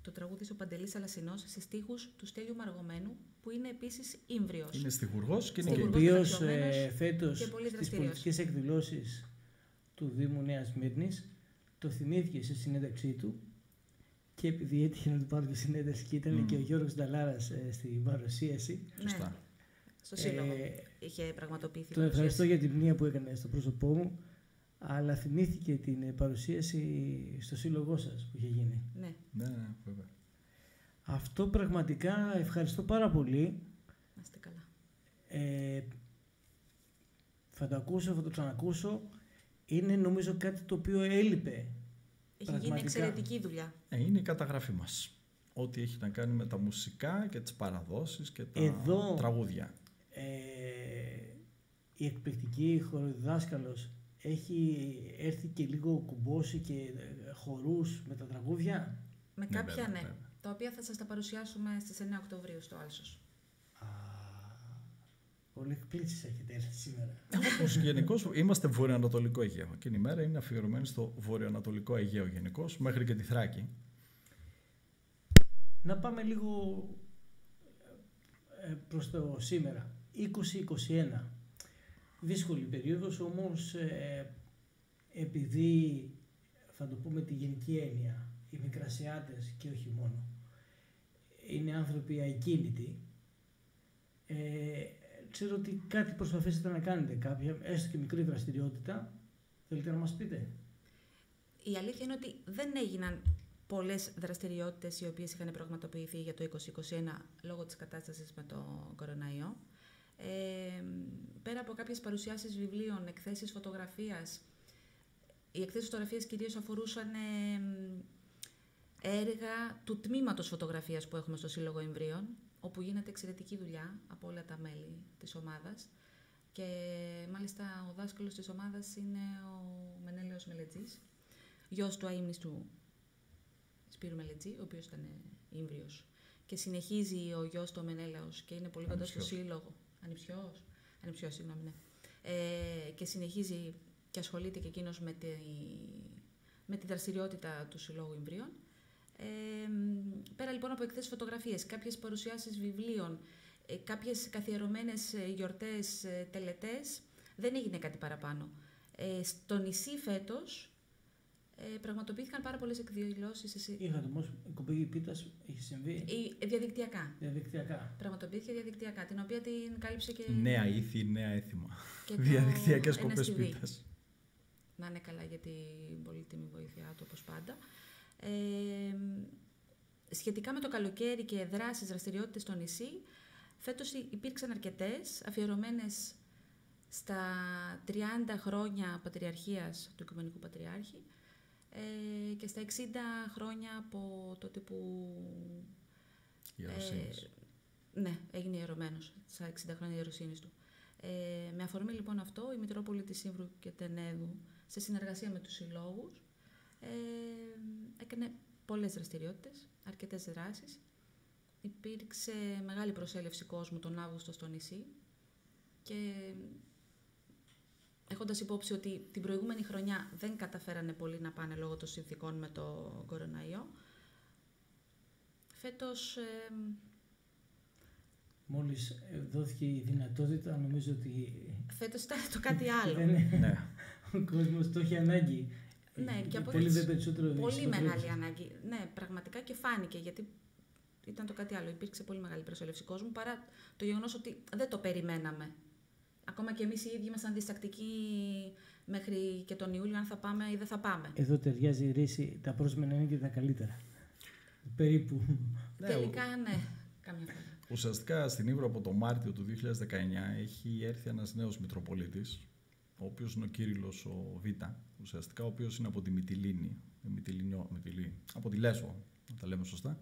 το τραγούδι ο Παντελής Αλασσινό σε στίχους του Στέλιου Μαργομένου, που είναι επίσης ύμβριο. Είναι στιγουργό και είναι Ο οποίος ε, φέτος στις πολιτικές εκδηλώσεις του Δήμου Νέας Μύρνης το θυμήθηκε σε συνέντευξή του και επειδή έτυχε να του πάρει και συνέντευξη και ήταν και ο Γιώργος Νταλάρας ε, στην παρουσίαση. Ναι. Στο σύλλογο ε, είχε πραγματοποιηθεί. Τον ευχαριστώ για την μνήμα που έκανε στο πρόσωπό μου αλλά θυμήθηκε την παρουσίαση στο σύλλογό σας που είχε γίνει. Ναι. Ναι, ναι, βέβαια. Αυτό πραγματικά ευχαριστώ πάρα πολύ. Να είστε καλά. Ε, θα το ακούσω, θα το ξανακούσω. Είναι νομίζω κάτι το οποίο έλειπε. Έχει πραγματικά. γίνει εξαιρετική δουλειά. Ε, είναι η καταγραφή μας. Ό,τι έχει να κάνει με τα μουσικά και τις παραδόσεις και τα Εδώ, τραγούδια. Ε, η εκπληκτική χοροδιδάσκαλος έχει έρθει και λίγο κουμπώσει και ε, χορούς με τα τραγούδια; Με ναι, κάποια ναι, τα οποία θα σας τα παρουσιάσουμε στις 9 Οκτωβρίου στο Άλσος. Α, πολύ εκπλήσεις έχετε έρθει σήμερα. Όπως γενικώς είμαστε βορειοανατολικό Αιγαίο. Εκείνη η μέρα είναι αφιερωμένη στο βορειοανατολικό Αιγαίο γενικώς μέχρι και τη Θράκη. Να πάμε λίγο ε, προς το σήμερα. 2021 δύσκολη περίοδος, όμως ε, επειδή θα το πούμε τη γενική έννοια, οι μικρασιάτες και όχι μόνο, είναι άνθρωποι ακίνητοι, ε, ξέρω ότι κάτι προσπαθήσατε να κάνετε, κάποια, έστω και μικρή δραστηριότητα, θέλετε να μας πείτε. Η αλήθεια είναι ότι δεν έγιναν πολλές δραστηριότητες οι οποίες είχαν πραγματοποιηθεί για το 2021 λόγω της κατάστασης με το κοροναϊό. Πέρα από κάποιες παρουσιάσεις βιβλίων, εκθέσεις φωτογραφίας, οι εκθέσεις φωτογραφίας κυρίως αφορούσαν έργα του τμήματος φωτογραφίας που έχουμε στο Σύλλογο Εμβρίων, όπου γίνεται εξαιρετική δουλειά από όλα τα μέλη της ομάδας. Και μάλιστα ο δάσκαλος της ομάδας είναι ο Μενέλεος Μελετζής, γιος του αείμνηστου Σπύρου Μελετζή, ο οποίος ήταν Ήμβριος. Και συνεχίζει ο γιος του Μενέλεος και είναι πολύ κοντά στο Σύλλογο ανιψιός, ανιψιός, συγγνώμη, ναι. Ε, και συνεχίζει και ασχολείται και εκείνος με τη, με τη δραστηριότητα του Συλλόγου Ιμπρίων. Ε, πέρα λοιπόν από εκθέσεις φωτογραφίες, κάποιες παρουσιάσεις βιβλίων, ε, κάποιες καθιερωμένες ε, γιορτές, ε, τελετές, δεν έγινε κάτι παραπάνω. Ε, στο νησί φέτος ε, πραγματοποιήθηκαν πάρα πολλές εκδηλώσεις. Εσύ... Είχατε όμω η κοπήγη πίτας, έχει συμβεί. Η, διαδικτυακά. Διαδικτυακά. Πραγματοποιήθηκε διαδικτυακά, την οποία την κάλυψε και. Νέα ήθη, νέα έθιμα. Διαδικτυακές κοπές πίτας. Να είναι καλά για την πολύτιμη βοήθειά του, όπως πάντα. Ε, σχετικά με το καλοκαίρι και δράσεις δραστηριότητες στο νησί, φέτος υπήρξαν αρκετές αφιερωμένες στα 30 χρόνια πατριαρχίας του Οικουμενικού Πατριάρχη, ε, και στα 60 χρόνια από τότε που... Ε, ναι, έγινε ιερωμένος, στα 60 χρόνια ιεροσύνης του. Ε, με αφορμή λοιπόν αυτό, η Μητρόπολη της Σύμβρου και Τενέδου, σε συνεργασία με τους συλλόγους, ε, έκανε πολλές δραστηριότητες, αρκετές δράσεις υπήρξε μεγάλη προσέλευση κόσμου τον Αύγουστο στο νησί και έχοντας υπόψη ότι την προηγούμενη χρονιά δεν καταφέρανε πολύ να πάνε λόγω των συνθήκων με το κοροναϊό, φέτος ε, Μόλις δόθηκε η δυνατότητα, νομίζω ότι φέτος ήταν το κάτι άλλο. δεν είναι- Ναι. ο κόσμος το έχει ανάγκη. Ναι, και από πολύ τις- δε περισσότερο Πολύ ισοτρέπεις. μεγάλη ανάγκη. Ναι, πραγματικά και φάνηκε γιατί ήταν το κάτι άλλο. Υπήρξε πολύ μεγάλη προσέλευση κόσμου παρά το γεγονός ότι δεν το περιμέναμε. Ακόμα και εμείς οι ίδιοι ήμασταν διστακτικοί μέχρι και τον Ιούλιο αν θα πάμε ή δεν θα πάμε. Εδώ ταιριάζει η ρίση, τα πρόσμενα είναι και τα καλύτερα. Περίπου. Ναι, Τελικά, ναι, καμιά φορά. Ουσιαστικά στην Ήβρο από το Μάρτιο του 2019 έχει έρθει ένας νέος Μητροπολίτης, ο οποίος είναι ο Κύριλλος ο Β, ουσιαστικά ο οποίος είναι από τη Μυτιλίνη, Μυτιλινιό, Μυτιλή, από τη Λέσβο, να τα λέμε σωστά.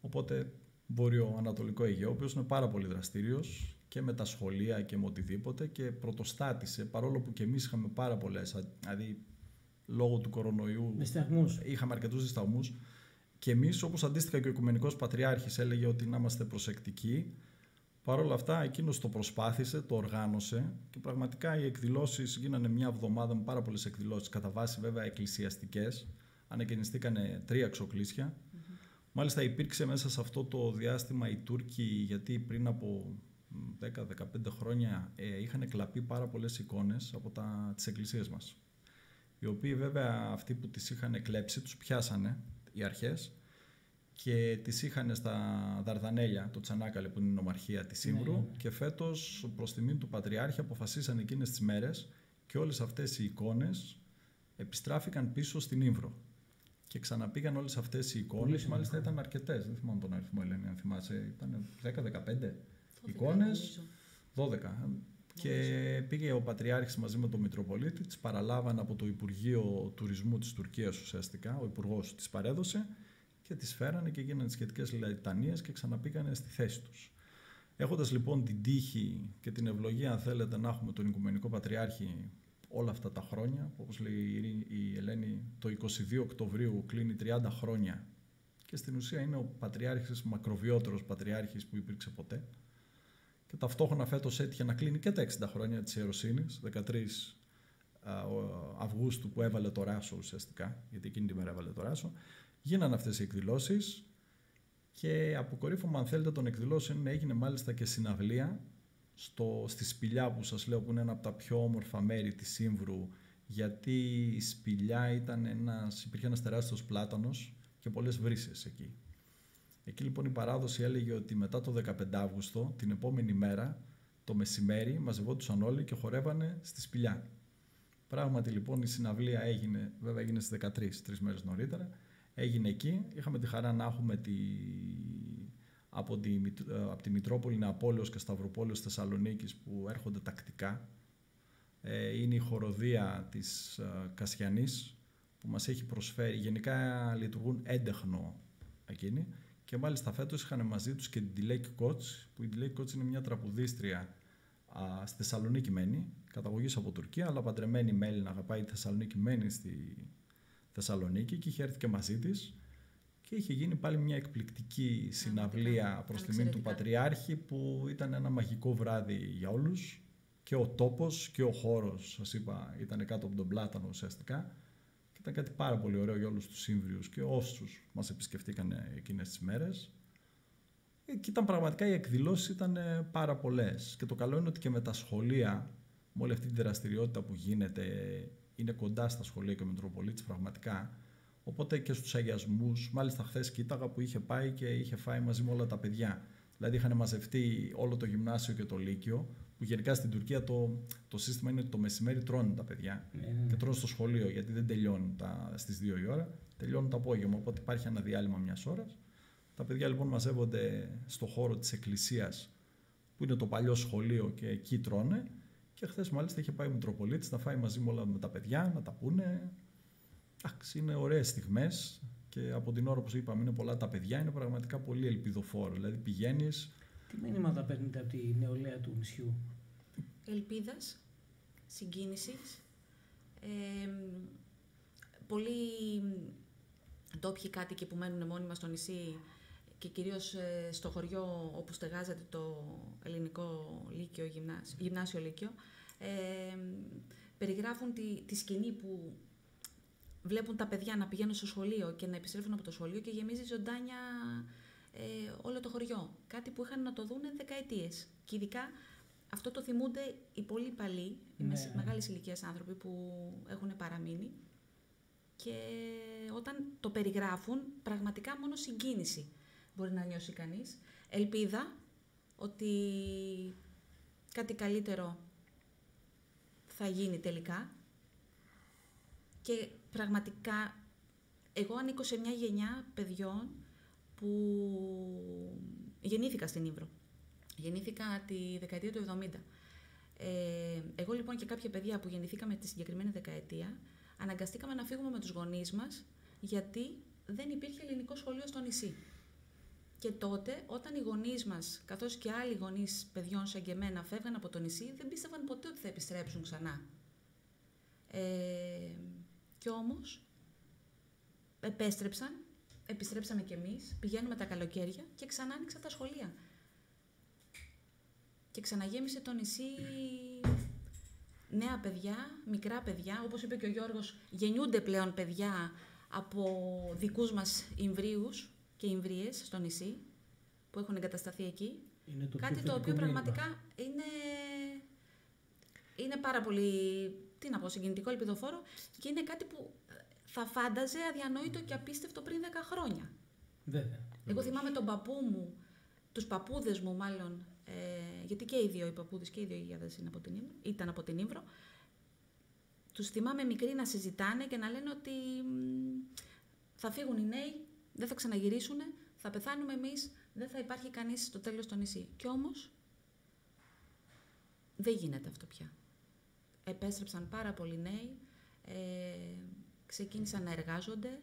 Οπότε βορειο-ανατολικό Αιγαίο, ο οποίος είναι πάρα πολύ δραστήριος και με τα σχολεία και με οτιδήποτε και πρωτοστάτησε, παρόλο που και εμείς είχαμε πάρα πολλές, δηλαδή λόγω του κορονοϊού Με σταθμούς. είχαμε αρκετούς δισταγμούς. Και εμείς, όπως αντίστοιχα και ο Οικουμενικός Πατριάρχης έλεγε ότι να είμαστε προσεκτικοί, Παρ' όλα αυτά, εκείνος το προσπάθησε, το οργάνωσε και πραγματικά οι εκδηλώσεις γίνανε μια εβδομάδα με πάρα πολλές εκδηλώσεις. Κατά βάση, βέβαια, εκκλησιαστικές. Ανακαινιστήκανε τρία εξοκλήσια. Μάλιστα, υπήρξε μέσα σε αυτό το διάστημα οι Τούρκοι, γιατί πριν από 10-15 χρόνια ε, είχαν κλαπεί πάρα πολλές εικόνες από τα, τις εκκλησίες μας οι οποίοι βέβαια αυτοί που τις είχαν κλέψει τους πιάσανε οι αρχές και τις είχαν στα Δαρδανέλια, το Τσανάκαλε που είναι η νομαρχία της Σύμβρου Ναι, ναι. και φέτος προς τιμήν του Πατριάρχη αποφασίσαν εκείνες τις μέρες και όλες αυτές οι εικόνες επιστράφηκαν πίσω στην Ήμβρο. Και ξαναπήγαν όλες αυτές οι εικόνες, σημαντικό. μάλιστα ήταν αρκετές, δεν θυμάμαι τον αριθμό Ελένη αν θυμάσαι, ήταν 10-15 12, εικόνες, νομίζω. 12. Και πήγε ο Πατριάρχης μαζί με τον Μητροπολίτη, τις παραλάβαν από το Υπουργείο Τουρισμού της Τουρκίας ουσιαστικά, ο Υπουργός τις παρέδωσε και τις φέρανε και γίνανε τις σχετικές λαϊτανίες και ξαναπήγανε στη θέση τους. Έχοντας λοιπόν την τύχη και την ευλογία, αν θέλετε, να έχουμε τον Οικουμενικό Πατριάρχη όλα αυτά τα χρόνια, όπως λέει η Ειρή- η Ελένη, το 22 Οκτωβρίου κλείνει 30 χρόνια και στην ουσία είναι ο Πατριάρχης, μακροβιότερος Πατριάρχης που υπήρξε ποτέ. Και ταυτόχρονα φέτος έτυχε να κλείνει και τα 60 χρόνια της Ιεροσύνης, 13 α, ο- Αυγούστου που έβαλε το Ράσο ουσιαστικά, γιατί εκείνη τη μέρα έβαλε το Ράσο. Γίνανε αυτές οι εκδηλώσεις και αποκορύφωμα αν θέλετε των εκδηλώσεων έγινε μάλιστα και συναυλία στο, στη Σπηλιά που σας λέω που είναι ένα από τα πιο όμορφα μέρη της Σύμβρου γιατί η Σπηλιά ήταν ένας, υπήρχε ένας τεράστιος πλάτανος και πολλές βρύσες εκεί. Εκεί λοιπόν η παράδοση έλεγε ότι μετά το 15 Αύγουστο, την επόμενη μέρα, το μεσημέρι, μαζευόντουσαν όλοι και χορεύανε στη Σπηλιά. Πράγματι λοιπόν η συναυλία έγινε, βέβαια έγινε στις 13, τρεις μέρες νωρίτερα, έγινε εκεί. Είχαμε τη χαρά να έχουμε τη, από, τη, Μητ- ε, από τη Μητρόπολη Νεαπόλεως και Σταυροπόλεως Θεσσαλονίκης που έρχονται τακτικά. Ε, είναι η χοροδία της ε, Κασιανής που μας έχει προσφέρει. Γενικά λειτουργούν έντεχνο εκείνοι και μάλιστα φέτος είχαν μαζί τους και την Τιλέκη Κότς που η Τιλέκη Κότς είναι μια τραπουδίστρια α, στη Θεσσαλονίκη μένει, καταγωγής από Τουρκία αλλά παντρεμένη με Έλληνα, αγαπάει τη Θεσσαλονίκη, μένει στη Θεσσαλονίκη και είχε έρθει και μαζί της και είχε γίνει πάλι μια εκπληκτική συναυλία προς τιμήν του Εξαιρετικά. Πατριάρχη που ήταν ένα μαγικό βράδυ για όλους και ο τόπος και ο χώρος, σας είπα, ήταν κάτω από τον Πλάτανο ουσιαστικά και ήταν κάτι πάρα πολύ ωραίο για όλους τους Σύμβριους και όσους μας επισκεφτήκαν εκείνες τις μέρες. Ε, Και ήταν πραγματικά οι εκδηλώσεις ήταν ε, πάρα πολλές και το καλό είναι ότι και με τα σχολεία, με όλη αυτή τη δραστηριότητα που γίνεται, είναι κοντά στα σχολεία και ο Μητροπολίτης πραγματικά. Οπότε και στους αγιασμούς, μάλιστα χθες κοίταγα που είχε πάει και είχε φάει μαζί με όλα τα παιδιά. Δηλαδή είχαν μαζευτεί όλο το γυμνάσιο και το λύκειο, που γενικά στην Τουρκία το, το σύστημα είναι ότι το μεσημέρι τρώνε τα παιδιά Ναι, ναι, ναι. και τρώνε στο σχολείο γιατί δεν τελειώνουν τα, στις 2 η ώρα, τελειώνουν το απόγευμα, οπότε υπάρχει ένα διάλειμμα μιας ώρας. Τα παιδιά λοιπόν μαζεύονται στο χώρο της εκκλησίας που είναι το παλιό σχολείο και εκεί τρώνε και χθες μάλιστα είχε πάει ο Μητροπολίτης να φάει μαζί με όλα με τα παιδιά, να τα πούνε. Εντάξει, είναι ωραίες στιγμές και από την ώρα που σου είπαμε είναι πολλά τα παιδιά, είναι πραγματικά πολύ ελπιδοφόρο. Δηλαδή πηγαίνεις, Τι μήνυματα παίρνετε από τη νεολαία του νησιού; ελπίδας, συγκίνησης. Ε, πολλοί ντόπιοι κάτοικοι που μένουν μόνιμα στο νησί και κυρίως ε, στο χωριό όπου στεγάζεται το ελληνικό λύκειο, γυμνάσιο, γυμνάσιο λύκειο, ε, περιγράφουν τη, τη σκηνή που βλέπουν τα παιδιά να πηγαίνουν στο σχολείο και να επιστρέφουν από το σχολείο και γεμίζει ζωντάνια ε, όλο το χωριό. Κάτι που είχαν να το δουν δεκαετίες. Και ειδικά αυτό το θυμούνται οι πολύ παλιοί, οι Ναι. μεγάλες ηλικίας άνθρωποι που έχουν παραμείνει και όταν το περιγράφουν πραγματικά μόνο συγκίνηση μπορεί να νιώσει κανείς. Ελπίδα ότι κάτι καλύτερο θα γίνει τελικά και πραγματικά εγώ ανήκω σε μια γενιά παιδιών που γεννήθηκα στην Ήβρο. Γεννήθηκα τη δεκαετία του 70. Ε, εγώ λοιπόν και κάποια παιδιά που γεννηθήκαμε τη συγκεκριμένη δεκαετία αναγκαστήκαμε να φύγουμε με τους γονείς μας γιατί δεν υπήρχε ελληνικό σχολείο στο νησί. Και τότε, όταν οι γονείς μας, καθώς και άλλοι γονείς παιδιών σαν και εμένα, φεύγαν από το νησί, δεν πίστευαν ποτέ ότι θα επιστρέψουν ξανά. Ε, και όμως, επέστρεψαν, επιστρέψαμε κι εμείς, πηγαίνουμε τα καλοκαίρια και ξανά άνοιξαν τα σχολεία. Και ξαναγέμισε το νησί νέα παιδιά, μικρά παιδιά. Όπως είπε και ο Γιώργος, γεννιούνται πλέον παιδιά από δικούς μας Ιμβρίους και Ιμβρίες στο νησί που έχουν εγκατασταθεί εκεί. Είναι το Κάτι πιο το οποίο θετικό μήνυμα. πραγματικά είναι, είναι πάρα πολύ, τι να πω, συγκινητικό, ελπιδοφόρο και είναι κάτι που θα φάνταζε αδιανόητο και απίστευτο πριν 10 χρόνια. Βέβαια. Εγώ θυμάμαι τον παππού μου, τους παππούδες μου μάλλον, ε, γιατί και οι δύο οι παππούδες και οι δύο οι γιαγιάδες είναι από την Ήμβρο, ήταν από την Ήμβρο, τους θυμάμαι μικροί να συζητάνε και να λένε ότι μ, θα φύγουν οι νέοι, δεν θα ξαναγυρίσουν, θα πεθάνουμε εμείς, δεν θα υπάρχει κανείς στο τέλος στο νησί. Κι όμως δεν γίνεται αυτό πια. Επέστρεψαν πάρα πολλοί νέοι, ε, ξεκίνησαν να εργάζονται,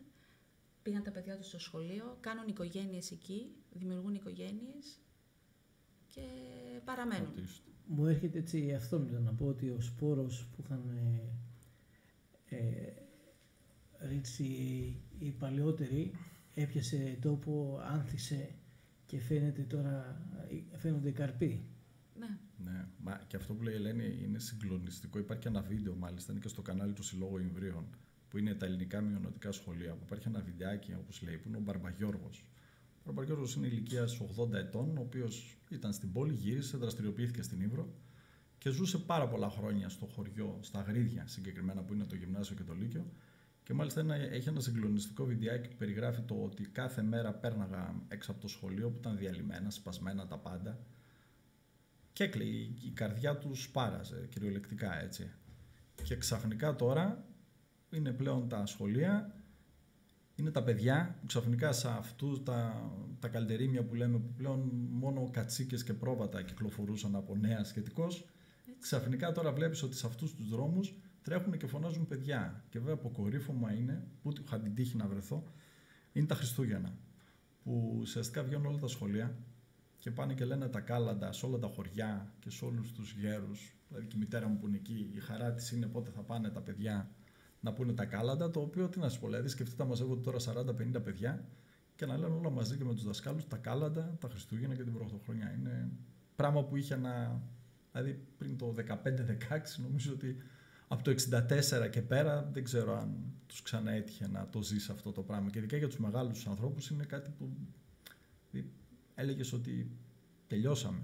πήγαν τα παιδιά τους στο σχολείο, κάνουν οικογένειες εκεί, δημιουργούν οικογένειες και παραμένουν. Ρωτήστε. Μου έρχεται έτσι αυτόματα να πω ότι ο σπόρος που είχαν ε, ε, ρίξει οι παλαιότεροι έπιασε τόπο, άνθησε και φαίνεται τώρα, ε, φαίνονται οι καρποί. Ναι. Ναι, μα και αυτό που λέει η Ελένη είναι συγκλονιστικό. Υπάρχει και ένα βίντεο, μάλιστα, είναι και στο κανάλι του Συλλόγου Ιμβρίων, που είναι τα ελληνικά μειονοτικά σχολεία. Που υπάρχει ένα βιντεάκι, όπως λέει, που είναι ο Μπαρμπαγιώργος. Ο Μπαρμπαγιώργος είναι ηλικίας 80 ετών, ο οποίος ήταν στην πόλη, γύρισε, δραστηριοποιήθηκε στην Ήβρο και ζούσε πάρα πολλά χρόνια στο χωριό, στα Γρίδια συγκεκριμένα, που είναι το γυμνάσιο και το Λύκειο. Και μάλιστα ένα, έχει ένα συγκλονιστικό βιντεάκι που περιγράφει το ότι κάθε μέρα πέρναγα έξω από το σχολείο που ήταν διαλυμένα, σπασμένα τα πάντα και έκλαιε, η, η καρδιά τους σπάραζε κυριολεκτικά έτσι. Και ξαφνικά τώρα είναι πλέον τα σχολεία, είναι τα παιδιά που ξαφνικά σε αυτού τα, τα καλτερίμια που λέμε που πλέον μόνο κατσίκες και πρόβατα κυκλοφορούσαν από νέα σχετικώς ξαφνικά τώρα βλέπεις ότι σε αυτούς τους δρόμους τρέχουν και φωνάζουν παιδιά. Και βέβαια αποκορύφωμα είναι, που είχα την τύχη να βρεθώ, είναι τα Χριστούγεννα. Που ουσιαστικά βγαίνουν όλα τα σχολεία και πάνε και λένε τα κάλαντα σε όλα τα χωριά και σε όλους τους γέρους. Δηλαδή και η μητέρα μου που είναι εκεί, η χαρά της είναι πότε θα πάνε τα παιδιά να πούνε τα κάλαντα, το οποίο τι να σου πω, δηλαδή σκεφτείτε να μαζεύονται τώρα 40-50 παιδιά και να λένε όλα μαζί και με τους δασκάλους τα κάλαντα, τα Χριστούγεννα και την Πρωτοχρονιά. Είναι πράγμα που είχε να... Δηλαδή πριν το 15-16 νομίζω ότι από το 64 και πέρα δεν ξέρω αν τους ξαναέτυχε να το ζήσει αυτό το πράγμα. Και ειδικά για τους μεγάλους τους ανθρώπους είναι κάτι που δηλαδή, έλεγες ότι τελειώσαμε.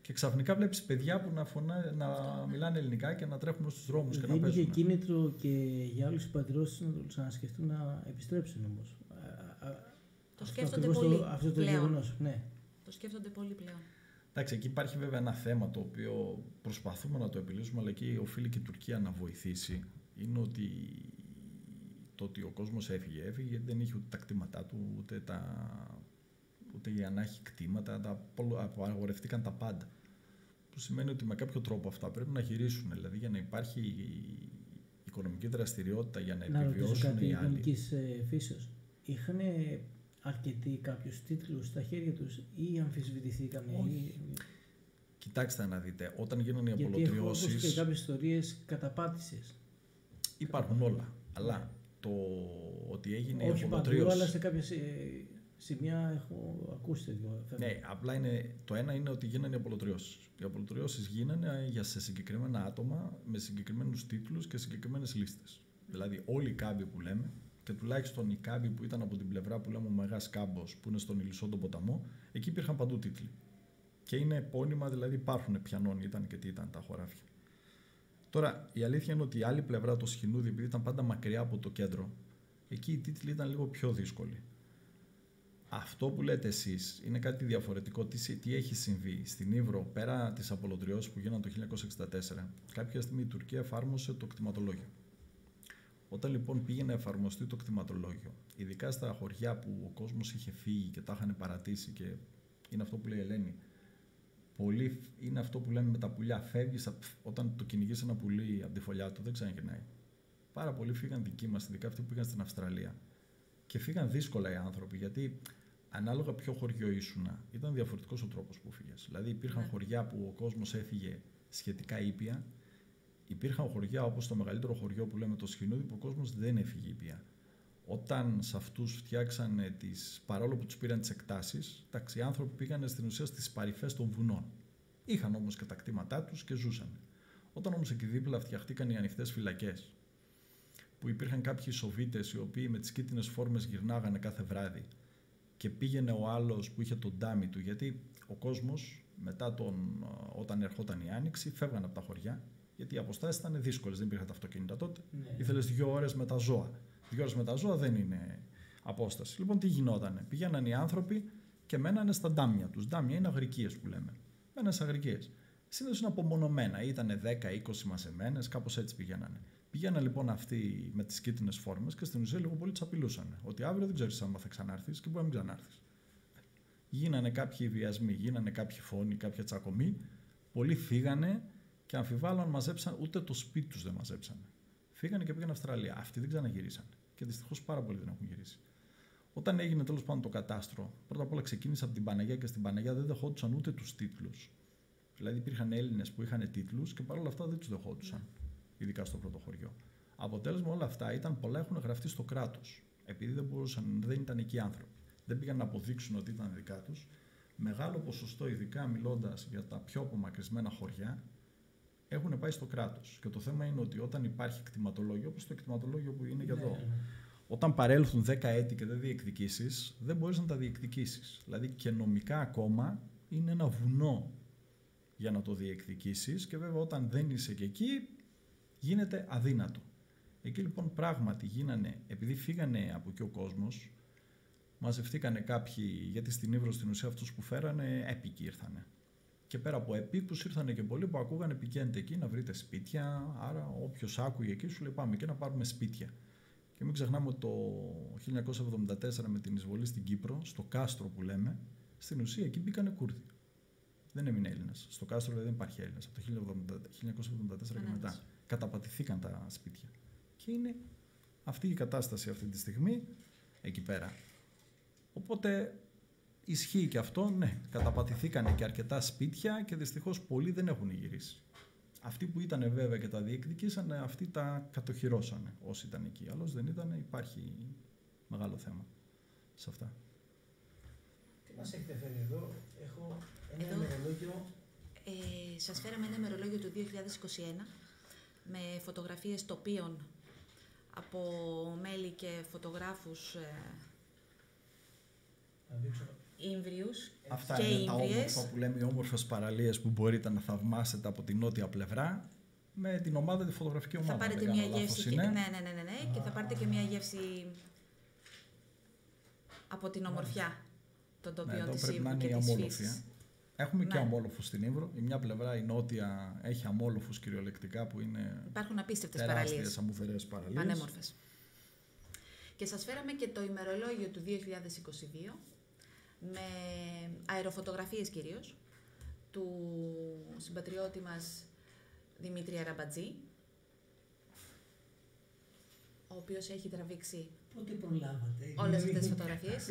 Και ξαφνικά βλέπεις παιδιά που να, φωνά, να μιλάνε ελληνικά και να τρέχουν στους δρόμους και να Δίνει και παίζουν. κίνητρο και για άλλους συμπατριώτες να το ξανασκεφτούν να επιστρέψουν όμως. Α, α, Το αυτό σκέφτονται ακριβώς πολύ Το, αυτό το πλέον. γεγονός, ναι. Το σκέφτονται πολύ πλέον. Εντάξει, εκεί υπάρχει βέβαια ένα θέμα το οποίο προσπαθούμε να το επιλύσουμε, αλλά εκεί οφείλει και η Τουρκία να βοηθήσει. Είναι ότι το ότι ο κόσμος έφυγε, έφυγε γιατί δεν είχε ούτε τα κτήματά του, ούτε, τα, ούτε οι ανάχοι κτήματα, τα, απο- απαγορευτήκαν τα πάντα. Που σημαίνει ότι με κάποιο τρόπο αυτά πρέπει να γυρίσουν, δηλαδή για να υπάρχει η οικονομική δραστηριότητα, για να, Να ρωτήσω επιβιώσουν κάτι οι άλλοι. οικονομικής ε, φύσεως. Είχαν αρκετοί κάποιους τίτλους στα χέρια τους ή αμφισβητηθήκανε. Όχι. Ή... Κοιτάξτε να δείτε, όταν γίνανε οι Γιατί έχω ακούσει και απολωτριώσεις... κάποιες ιστορίες καταπάτησης. Υπάρχουν όλα. Αλλά το ότι έγινε η Όχι παντού, απολωτρίωση. αλλά σε κάποιες ε, σημεία έχω ακούσει τέτοιο θέμα. Ναι, απλά είναι, το ένα είναι ότι γίνανε οι απολωτριώσεις. Οι απολωτριώσεις γίνανε για σε συγκεκριμένα άτομα με συγκεκριμένους τίτλους και συγκεκριμένες λίστες. Δηλαδή, όλοι οι κάμποι που λέμε, και τουλάχιστον οι κάμποι που ήταν από την πλευρά που λέμε ο Μεγά Κάμπος, που είναι στον Ηλισσόντο ποταμό, εκεί υπήρχαν παντού τίτλοι. Και είναι επώνυμα, δηλαδή υπάρχουν πιανών, ήταν και τι ήταν τα χωράφια. Τώρα, η αλήθεια είναι ότι η άλλη πλευρά, το Σχοινούδι, επειδή ήταν πάντα μακριά από το κέντρο, εκεί οι τίτλοι ήταν λίγο πιο δύσκολοι. Αυτό που λέτε εσείς είναι κάτι διαφορετικό. Τι, τι έχει συμβεί. Στην Ήβρο, πέρα τι απολωτριώσει που γίνανε το 1964, κάποια στιγμή η Τουρκία εφάρμοσε το κτηματολόγιο. Όταν λοιπόν πήγε να εφαρμοστεί το κτηματολόγιο, ειδικά στα χωριά που ο κόσμος είχε φύγει και τα είχαν παρατήσει και είναι αυτό που λέει η Ελένη, πολύ είναι αυτό που λέμε με τα πουλιά. Φεύγεις όταν το κυνηγείς ένα πουλί από τη φωλιά του, δεν ξαναγυρνάει. Πάρα πολλοί φύγαν δικοί μας, ειδικά αυτοί που πήγαν στην Αυστραλία. Και φύγαν δύσκολα οι άνθρωποι, γιατί ανάλογα ποιο χωριό ήσουν, ήταν διαφορετικός ο τρόπος που φύγες. Δηλαδή, υπήρχαν ναι. χωριά που ο κόσμος έφυγε σχετικά ήπια. Υπήρχαν χωριά όπως το μεγαλύτερο χωριό που λέμε το Σχοινούδι, που ο κόσμος δεν έφυγε ήπια. Όταν σε αυτούς φτιάξανε τις, παρόλο που τους πήραν τις εκτάσεις, οι άνθρωποι πήγαν στην ουσία στις παρυφές των βουνών. Είχαν όμως και τα κτήματά τους και ζούσαν. Όταν όμως εκεί δίπλα φτιαχτήκαν οι ανοιχτές φυλακές, που υπήρχαν κάποιοι Σοβίτες οι οποίοι με τις κίτρινες φόρμες γυρνάγανε κάθε βράδυ και πήγαινε ο άλλος που είχε τον τάμι του, γιατί ο κόσμος μετά τον, όταν ερχόταν η άνοιξη φεύγαν από τα χωριά, γιατί οι αποστάσεις ήταν δύσκολες, δεν υπήρχαν τα αυτοκίνητα τότε. Ναι. Ήθελες δύο ώρες με τα ζώα. Δύο ώρες με τα ζώα δεν είναι απόσταση. Λοιπόν, τι γινότανε. Πηγαίναν οι άνθρωποι και μένανε στα ντάμια τους. Ντάμια είναι αγρικίες που λέμε. Μένανε σε αγρικίες. Συνήθως είναι απομονωμένα. Ήταν 10-20 μασεμένες, κάπως έτσι πηγαίνανε. Πηγαίναν λοιπόν αυτοί με τις κίτρινες φόρμες και στην ουσία λίγο πολύ τι απειλούσαν. Ότι αύριο δεν ξέρεις αν θα ξανάρθεις και μπορεί να μην ξανάρθεις. Γίνανε κάποιοι βιασμοί, γίνανε κάποιοι φόνοι, κάποια τσακωμοί. Πολλοί φύγανε και αμφιβάλλω αν μαζέψαν, ούτε το σπίτι τους δεν μαζέψανε. Φύγανε και πήγαν Αυστραλία. Αυτοί δεν ξαναγυρίσαν. Και δυστυχώς πάρα πολλοί δεν έχουν γυρίσει. Όταν έγινε τέλος πάντων το κατάστρο, πρώτα απ' όλα ξεκίνησε από την Παναγία και στην Παναγία δεν δεχόντουσαν ούτε τους τίτλους. Δηλαδή υπήρχαν Έλληνες που είχαν τίτλους και παρόλα αυτά δεν τους δεχόντουσαν ειδικά στο πρώτο χωριό. Αποτέλεσμα όλα αυτά ήταν πολλά έχουν γραφτεί στο κράτος. Επειδή δεν, μπορούσαν, δεν ήταν εκεί άνθρωποι. Δεν πήγαν να αποδείξουν ότι ήταν δικά τους. Μεγάλο ποσοστό, ειδικά μιλώντας για τα πιο απομακρυσμένα χωριά, έχουν πάει στο κράτος. Και το θέμα είναι ότι όταν υπάρχει κτηματολόγιο, όπως το κτηματολόγιο που είναι για εδώ, ναι, ναι. όταν παρέλθουν 10 έτη και δεν διεκδικήσεις, δεν μπορείς να τα διεκδικήσεις. Δηλαδή και νομικά ακόμα είναι ένα βουνό για να το διεκδικήσεις και βέβαια όταν δεν είσαι και εκεί γίνεται αδύνατο. Εκεί λοιπόν πράγματι γίνανε, επειδή φύγανε από εκεί ο κόσμος, μαζευτήκανε κάποιοι, γιατί στην Ήβρο στην ουσία αυτούς που φέρανε έπικοι ήρθανε. Και πέρα από επίκους ήρθανε και πολλοί που ακούγανε πηγαίνετε εκεί να βρείτε σπίτια, άρα όποιος άκουγε εκεί σου λέει πάμε εκεί να πάρουμε σπίτια. Και μην ξεχνάμε ότι το 1974 με την εισβολή στην Κύπρο, στο κάστρο που λέμε, στην ουσία εκεί μπήκανε Κούρδοι. Δεν έμεινε Έλληνας. Στο κάστρο δηλαδή, δεν υπάρχει Έλληνας από το 1974 και μετά καταπατηθήκαν τα σπίτια. Και είναι αυτή η κατάσταση αυτή τη στιγμή εκεί πέρα. Οπότε ισχύει και αυτό, ναι, καταπατηθήκαν και αρκετά σπίτια και δυστυχώς πολλοί δεν έχουν γυρίσει. Αυτοί που ήταν βέβαια και τα διεκδικήσαν, αυτοί τα κατοχυρώσανε όσοι ήταν εκεί. Άλλως δεν ήταν, υπάρχει μεγάλο θέμα σε αυτά. Τι μας έχετε φέρει εδώ, έχω ένα εδώ, ημερολόγιο. Ε, σας φέραμε ένα ημερολόγιο του 2021 με φωτογραφίες τοπίων από μέλη και φωτογράφους ε, Ήμβριους Αυτά και είναι τα όμορφα που λέμε οι όμορφες παραλίες που μπορείτε να θαυμάσετε από την νότια πλευρά με την ομάδα, τη φωτογραφική ομάδα. Θα πάρετε μια γεύση και, ναι, ναι, ναι, ναι, ναι, και θα πάρετε και μια γεύση από την ομορφιά των τοπίων ναι, της Ήμβρου και της φύσης. Έχουμε ναι. και αμόλοφους στην Ήβρο. Η μια πλευρά, η νότια, έχει αμόλοφους κυριολεκτικά που είναι. Υπάρχουν απίστευτες παραλίες. αμμουφερέ παραλίες. Πανέμορφες. Και σας φέραμε και το ημερολόγιο του 2022 με αεροφωτογραφίες κυρίως του συμπατριώτη μας Δημήτρη Αραμπατζή ο οποίος έχει τραβήξει Πότε προλάβατε. όλες αυτές τις φωτογραφίες.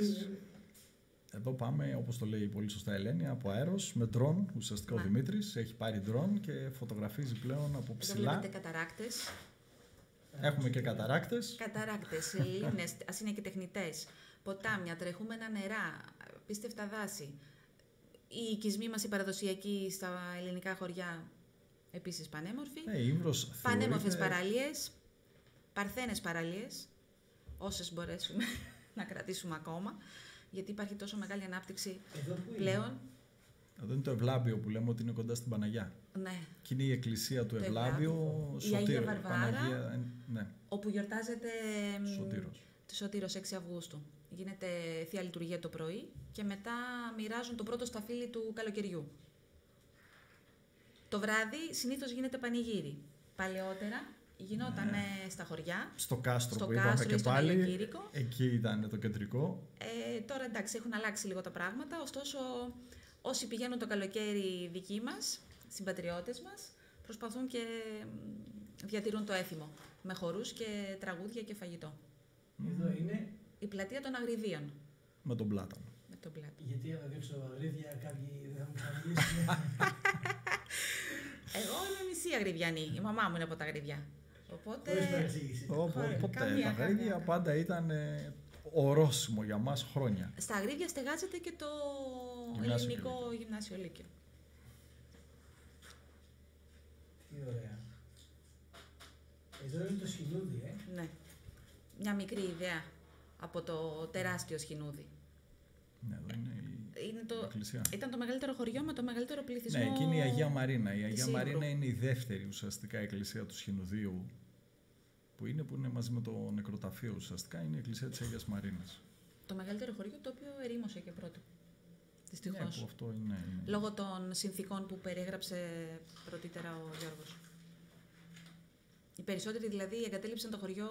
Εδώ πάμε, όπως το λέει πολύ σωστά η Ελένη, από αέρος με ντρόν. Ουσιαστικά ο Δημήτρης έχει πάρει ντρόν και φωτογραφίζει πλέον από ψηλά. Εδώ βλέπετε καταράκτες. Έχουμε και καταράκτες. Καταράκτες, λίμνες, ας είναι και τεχνητές, ποτάμια, τρεχούμενα νερά, πίστευτα δάση. Οι οικισμοί μας οι παραδοσιακοί στα ελληνικά χωριά επίσης πανέμορφοι. Ναι, η Ήμβρος Πανέμορφες θεωρείται- παραλίες, παρθένες παραλίες, όσες μπορέσουμε να κρατήσουμε ακόμα, γιατί υπάρχει τόσο μεγάλη ανάπτυξη Εδώ που είναι. πλέον. Εδώ είναι το Ευλάβιο που λέμε ότι είναι κοντά στην Παναγιά. Ναι, Και είναι η εκκλησία του Το Ευλάβιο, Η Αγία Σωτήρος. Βαρβάρα. Παναγία, ε, ναι, όπου γιορτάζεται μ, Σωτήρος. τη Σωτήρος 6 Αυγούστου. Γίνεται Θεία Λειτουργία το πρωί και μετά μοιράζουν το πρώτο σταφύλι του καλοκαιριού. Το βράδυ συνήθως γίνεται πανηγύρι. Παλαιότερα γινόταν στα χωριά. Στο κάστρο Στο που είπαμε κάστρο ή και στον πάλι, Αγιοκήρυκο. εκεί ήταν το κεντρικό. Ε, τώρα εντάξει, έχουν αλλάξει λίγο τα πράγματα. Ωστόσο, όσοι πηγαίνουν το καλοκαίρι δικοί μας, συμπατριώτες μας, προσπαθούν και μ, διατηρούν το έθιμο με χορούς και τραγούδια και φαγητό. Εδώ είναι, Η πλατεία των Αγριδίων Με τον Πλάτανο. με τον πλάτη. γιατί αν δείξω αγρίδια κάποιοι δεν θα μου ξαναμιλήσουν. Εγώ είμαι μισή Αγριδιανή. Η μαμά μου είναι από τα Αγριδιά. Οπότε. Χωρίς παρεξήγηση. Ω, Χωρί- Ποτέ. καμία, Τα καμία, γρήγορα καμία. πάντα ήταν ε, ορόσημο για μας χρόνια. Στα Αγρίδια στεγάζεται και το Γυμνάσιο ελληνικό γυμνάσιο λύκειο. Τι ωραία. Εδώ είναι το σκηνούδι, ε. Ναι. Μια μικρή ιδέα από το τεράστιο σχοινούδι. Ναι, εδώ είναι η Είναι το... εκκλησία. Ήταν το μεγαλύτερο χωριό με το μεγαλύτερο πληθυσμό. Ναι, εκεί είναι η Αγία Μαρίνα. Η της Αγία Ήμβρου. Μαρίνα είναι η δεύτερη ουσιαστικά εκκλησία του Σχοινουδίου που είναι, που είναι μαζί με το νεκροταφείο ουσιαστικά, είναι η εκκλησία της Αγίας Μαρίνας. Το μεγαλύτερο χωριό το οποίο ερήμωσε και πρώτο. Δυστυχώς. Ναι, που αυτό είναι, είναι. Λόγω των συνθήκων που περιέγραψε πρωτήτερα ο Γιώργος. Οι περισσότεροι δηλαδή εγκατέλειψαν το χωριό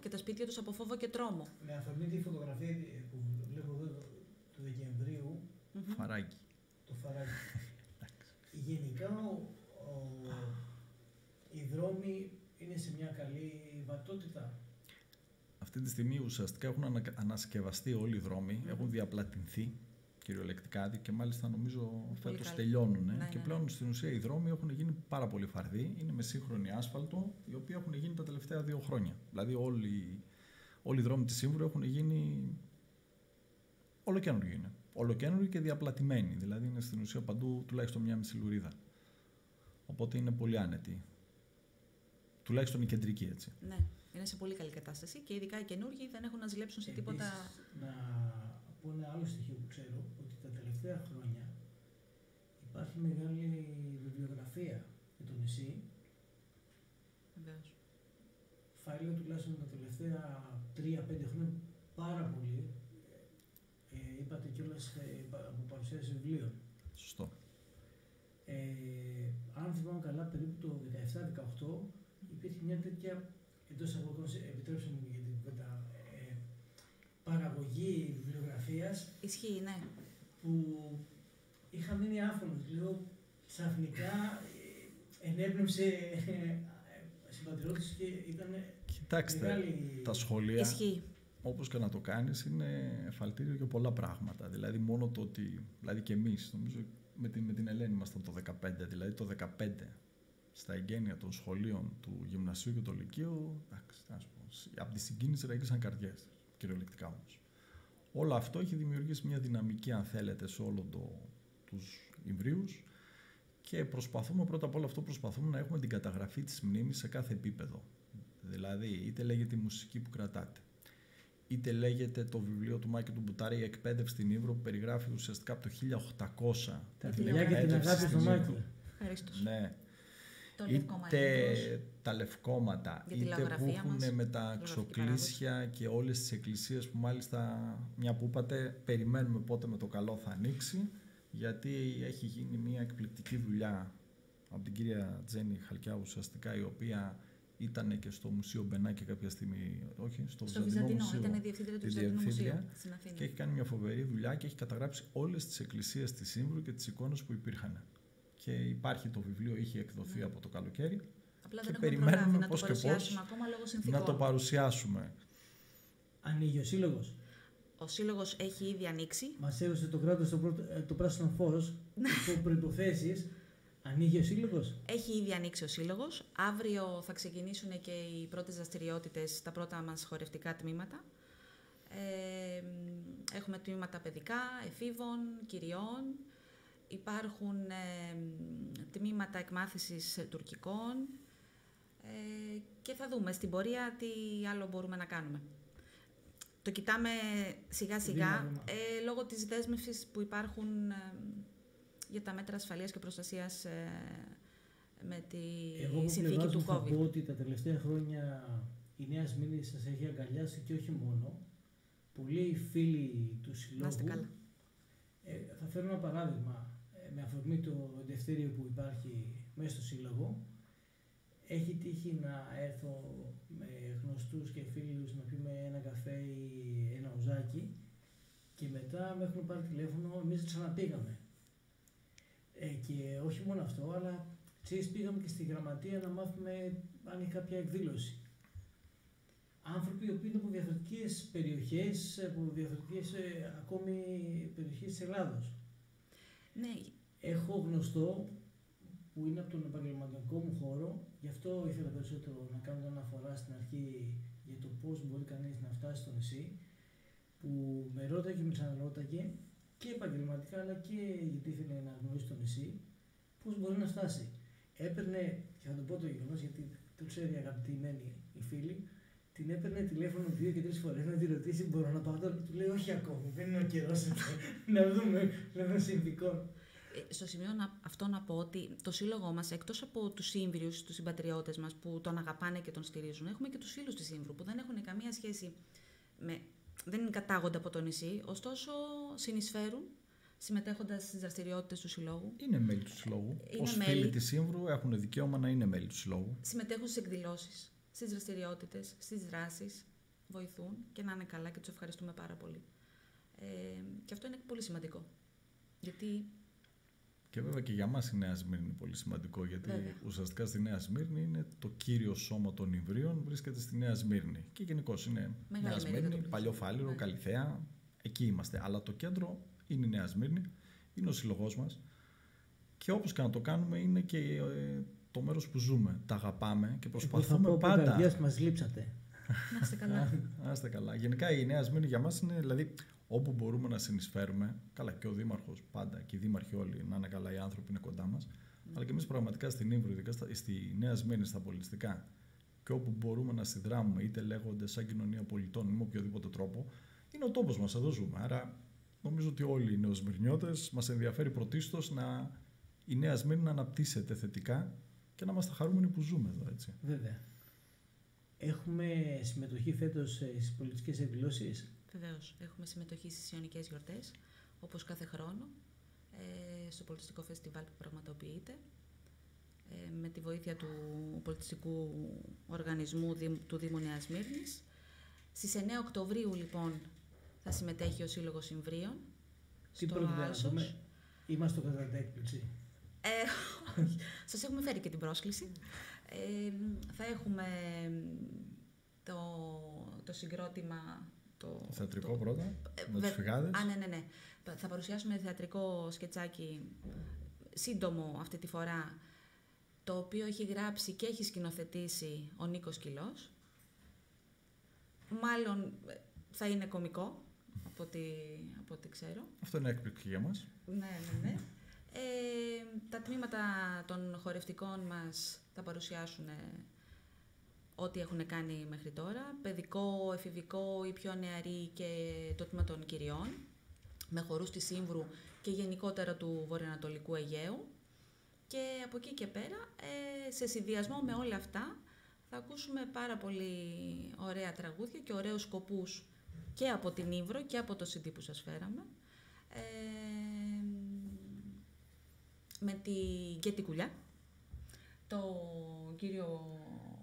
και τα σπίτια τους από φόβο και τρόμο. Με αφορμή τη φωτογραφία που βλέπω εδώ του Δεκεμβρίου, Μμμ. Φαράκι. το φαράκι. Γενικά ο, ο, οι δρόμοι είναι σε μια καλή βατότητα. Αυτή τη στιγμή ουσιαστικά έχουν ανα- ανασκευαστεί όλοι οι δρόμοι, Μμμ. έχουν διαπλατηνθεί κυριολεκτικά και μάλιστα νομίζω φέτος καλά. τελειώνουν. Ναι, και ναι, πλέον στην ουσία οι δρόμοι έχουν γίνει πάρα πολύ φαρδοί, είναι με σύγχρονη άσφαλτο, οι οποίοι έχουν γίνει τα τελευταία δύο χρόνια. Δηλαδή όλοι, όλοι οι δρόμοι της Σύμβρου έχουν γίνει ολοκένουργοι είναι. Ολοκένουργοι και διαπλατημένοι, δηλαδή είναι στην ουσία παντού τουλάχιστον μια μισή λουρίδα. Οπότε είναι πολύ άνετοι. Τουλάχιστον η κεντρική έτσι. Ναι, είναι σε πολύ καλή κατάσταση και ειδικά οι καινούργοι δεν έχουν να ζηλέψουν σε τίποτα. Επίσης, να πω ένα άλλο στοιχείο που ξέρω, ότι τα τελευταία χρόνια υπάρχει μεγάλη βιβλιογραφία για το νησί. Βεβαίως. Φάιλο τουλάχιστον τα τελευταία 3-5 χρόνια πάρα πολύ. Ε, είπατε κιόλας ε, πα- από παρουσίαση βιβλίων. Σωστό. Ε, αν θυμάμαι καλά, περίπου το 17-18 υπήρχε μια τέτοια εντός αγωγικών, επιτρέψτε μου για την κουβέντα, ε, παραγωγή βιβλιογραφίας Ισχύει, ναι. Που είχα μείνει άφωνος. Λέω, ξαφνικά ε, ενέπνευσε ε, συμπατριώτες και ήταν Κοιτάξτε, μεγάλη... τα σχολεία, Ισχύει. όπως και να το κάνεις, είναι εφαλτήριο για πολλά πράγματα. Δηλαδή μόνο το ότι, δηλαδή και εμείς, νομίζω με την, με την Ελένη ήμασταν το 15, δηλαδή το 15 στα εγγένεια των σχολείων του γυμνασίου και του λυκείου, εντάξει, τι να σου πω, από τη συγκίνηση ρέγγισαν καρδιές, κυριολεκτικά όμως. Όλο αυτό έχει δημιουργήσει μια δυναμική, αν θέλετε, σε όλο το, τους Ιμβρίους και προσπαθούμε, πρώτα απ' όλα αυτό προσπαθούμε να έχουμε την καταγραφή της μνήμης σε κάθε επίπεδο. Δηλαδή, είτε λέγεται η μουσική που κρατάτε, είτε λέγεται το βιβλίο του Μάκη του Μπουτάρη «Η εκπαίδευση στην Ήβρο» που περιγράφει ουσιαστικά από το 1800 Τα την φιλιά και την εκπαίδευση αγάπη στο στην Μάκη. Ύβρο. Ευχαριστώ. Ναι, Το λευκό είτε μαγικός. τα λευκόματα, Για τη είτε που λαογραφία μας, έχουν με τα λαογραφική ξοκλήσια και όλες τις εκκλησίες που μάλιστα, μια που είπατε, περιμένουμε πότε με το καλό θα ανοίξει, γιατί έχει γίνει μια εκπληκτική δουλειά από την κυρία Τζέννη Χαλκιά ουσιαστικά, η οποία ήταν και στο Μουσείο Μπενάκη κάποια στιγμή, όχι, στο, Στο Βυζαντινό Βυζαντινό, Μουσείο. ήταν η διευθύντρια του τη Βυζαντινού Μουσείου διευθύντρια στην Αθήνα. και έχει κάνει μια φοβερή δουλειά και έχει καταγράψει όλες τις εκκλησίες της Σύμβρου και τις εικόνες που υπήρχαν. Και υπάρχει το βιβλίο, είχε εκδοθεί Ναι. από το καλοκαίρι, Απλά και δεν έχουμε περιμένουμε προλάβει να το πώς και παρουσιάσουμε πώς ακόμα λόγω να συνθήκων. το παρουσιάσουμε. Ανοίγει ο σύλλογος. Ο σύλλογος έχει ήδη ανοίξει. Μας έδωσε το κράτος το, πρώτο- ε, το πράσινο φως υπό προποθέσει. Ανοίγει ο σύλλογος. Έχει ήδη ανοίξει ο σύλλογος. Αύριο θα ξεκινήσουν και οι πρώτες δραστηριότητες στα πρώτα μας χορευτικά τμήματα. Ε, μ, έχουμε τμήματα παιδικά, εφήβων, κυριών. Υπάρχουν ε, τμήματα εκμάθησης τουρκικών. Ε, και θα δούμε στην πορεία τι άλλο μπορούμε να κάνουμε. Το κοιτάμε σιγά σιγά Βήμα, βήμα. ε, λόγω της δέσμευσης που υπάρχουν ε, για τα μέτρα ασφαλείας και προστασίας ε, με τη Εγώ από συνθήκη πλευράς του μου θα COVID. πω ότι τα τελευταία χρόνια η Νέα Σμύρνη σας έχει αγκαλιάσει και όχι μόνο. Πολλοί φίλοι του συλλόγου Να είστε καλά. Ε, θα φέρω ένα παράδειγμα. Ε, με αφορμή το δευτέριο που υπάρχει μέσα στο σύλλογο, έχει τύχει να έρθω με γνωστούς και φίλους να πιούμε ένα καφέ ή ένα ουζάκι και μετά με έχουν πάρει τηλέφωνο, εμείς ξαναπήγαμε. Ε, και όχι μόνο αυτό, αλλά ξέρεις, πήγαμε και στη γραμματεία να μάθουμε αν έχει κάποια εκδήλωση. Άνθρωποι οι οποίοι είναι από διαφορετικές περιοχές, από διαφορετικές ε, ακόμη περιοχές της Ελλάδος. Ναι, Έχω γνωστό που είναι από τον επαγγελματικό μου χώρο, γι' αυτό ήθελα περισσότερο να κάνω μια αναφορά στην αρχή για το πώς μπορεί κανείς να φτάσει στο νησί, που με ρώταγε και με ξαναρώταγε και επαγγελματικά αλλά και γιατί ήθελε να γνωρίσει το νησί, πώς μπορεί να φτάσει. Έπαιρνε, και θα το πω το γεγονός γιατί το ξέρει η αγαπημένη η φίλη, την έπαιρνε τηλέφωνο δύο και τρεις φορές να τη ρωτήσει: Μπορώ να πάω τώρα; Του λέει: Όχι ακόμη, δεν είναι ο καιρός να δούμε λόγω συνθηκών. Ε, Στο σημείο να, αυτό να πω ότι το σύλλογό μας, εκτός από τους σύμβριους, τους συμπατριώτες μας που τον αγαπάνε και τον στηρίζουν, έχουμε και τους φίλους της Σύμβρου που δεν έχουν καμία σχέση με. δεν είναι κατάγονται από το νησί, ωστόσο συνεισφέρουν συμμετέχοντας στις δραστηριότητες του συλλόγου, Είναι μέλη του συλλόγου. Είναι Ως μέλη. φίλοι της Σύμβρου έχουν δικαίωμα να είναι μέλη του συλλόγου. συμμετέχουν στις εκδηλώσεις, στις δραστηριότητες, στις δράσεις, βοηθούν και να είναι καλά και τους ευχαριστούμε πάρα πολύ. Ε, και αυτό είναι πολύ σημαντικό. Γιατί Και βέβαια και για μας η Νέα Σμύρνη είναι πολύ σημαντικό γιατί Βέβαια. ουσιαστικά στη Νέα Σμύρνη είναι το κύριο σώμα των Ιμβρίων βρίσκεται στη Νέα Σμύρνη. Και γενικώς είναι Μεγάλη Νέα μερίδα του Σμύρνη, πληθυσμού. Παλιό Φάληρο, Ναι. Καλυθέα. Εκεί είμαστε. Αλλά το κέντρο είναι η Νέα Σμύρνη, είναι ο σύλλογός μας. Και όπως και να το κάνουμε, είναι και ε, το μέρος που ζούμε. Τα αγαπάμε και Εγώ θα προσπαθούμε πω από πάντα. καρδιάς μας λείψατε. να είστε καλά. Να είστε καλά. Γενικά η Νέα Σμύρνη για μας είναι δηλαδή όπου μπορούμε να συνεισφέρουμε. Καλά, και ο Δήμαρχος πάντα και οι Δήμαρχοι όλοι να είναι καλά, οι άνθρωποι είναι κοντά μας. Αλλά και εμείς πραγματικά στην Ήμβρο, ειδικά στα- στη Νέα Σμύρνη, στα πολιτιστικά και όπου μπορούμε να συνδράμουμε, είτε λέγονται σαν κοινωνία πολιτών ή με οποιοδήποτε τρόπο, είναι ο τόπος μας. Εδώ ζούμε. Άρα νομίζω ότι όλοι οι νεοσμυρνιώτες μας ενδιαφέρει πρωτίστως να η Νέα Σμύρνη να αναπτύσσεται θετικά και να είμαστε χαρούμενοι που ζούμε εδώ, έτσι. Βέβαια. Έχουμε συμμετοχή φέτος ε, στις πολιτικές εκδηλώσεις; Βεβαίως, έχουμε συμμετοχή στις Ιωνικές Γιορτές, όπως κάθε χρόνο, ε, στο πολιτιστικό φεστιβάλ που πραγματοποιείται. Ε, με τη βοήθεια του πολιτιστικού οργανισμού Δήμ- του Δήμου Νέας Μύρνης. Στις 9 Οκτωβρίου, λοιπόν, θα συμμετέχει ο Σύλλογος Συμβρίων Τι στο πρόκειται να Άλσος. δούμε. Είμαστε στο κατά έκπληξη. Ε, όχι. Σας έχουμε φέρει και την πρόσκληση. Ε, θα έχουμε το, το συγκρότημα... Το, Το θεατρικό το- πρώτα, Ε, με τους βε- φυγάδες. Α, ναι, ναι, ναι. Θα- Θα παρουσιάσουμε θεατρικό σκετσάκι σύντομο αυτή τη φορά, το οποίο έχει γράψει και έχει σκηνοθετήσει ο Νίκος Κιλός. Μάλλον ε, θα είναι κωμικό, από ό,τι, από ό,τι ξέρω. Αυτό είναι έκπληξη για μας. Ναι, ναι, ναι. Ε, τα τμήματα των χορευτικών μας θα παρουσιάσουν ε, ό,τι έχουν κάνει μέχρι τώρα. Παιδικό, εφηβικό, οι πιο νεαροί και το τμήμα των κυριών. Με χορούς της Σύμβρου και γενικότερα του βορειοανατολικού Αιγαίου. Και από εκεί και πέρα, ε, σε συνδυασμό με όλα αυτά, θα ακούσουμε πάρα πολύ ωραία τραγούδια και ωραίους σκοπούς και από την Ήβρο και από το CD που σας φέραμε. Ε, με τη Γκέτη Κουλιά, το κύριο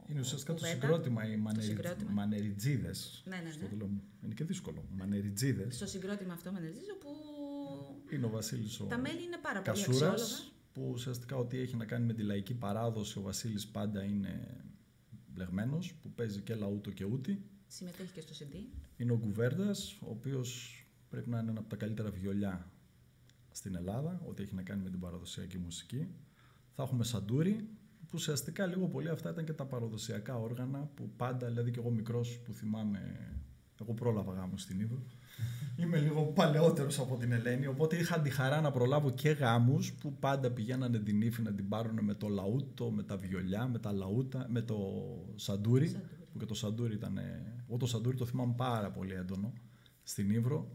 Είναι ουσιαστικά το Κουβέτα. συγκρότημα οι μανερι... συγκρότημα. μανεριτζίδες. Ναι, ναι, Στο ναι. το λέω. Είναι και δύσκολο. Μανεριτζίδες. Στο συγκρότημα αυτό με Νεζίζο που Είναι ο Βασίλης ο τα μέλη είναι πάρα πολύ αξιόλογα. Κασούρας, που ουσιαστικά ό,τι έχει να κάνει με τη λαϊκή παράδοση ο Βασίλης πάντα είναι μπλεγμένος, που παίζει και λαούτο και ούτι. Συμμετέχει και στο CD. Είναι ο Γκουβέρντας, ο οποίος πρέπει να είναι ένα από τα καλύτερα βιολιά στην Ελλάδα, ό,τι έχει να κάνει με την παραδοσιακή μουσική. Θα έχουμε Σαντούρι, που ουσιαστικά λίγο πολύ αυτά ήταν και τα παραδοσιακά όργανα που πάντα, δηλαδή και εγώ μικρός που θυμάμαι, εγώ πρόλαβα γάμος στην Ήβρο, Είμαι λίγο παλαιότερος από την Ελένη, οπότε είχα τη χαρά να προλάβω και γάμους που πάντα πηγαίνανε την ύφη να την πάρουν με το λαούτο, με τα βιολιά, με τα λαούτα, με το σαντούρι. Σαντούρι. Που και το σαντούρι ήταν. Εγώ το σαντούρι το θυμάμαι πάρα πολύ έντονο στην Ήβρο.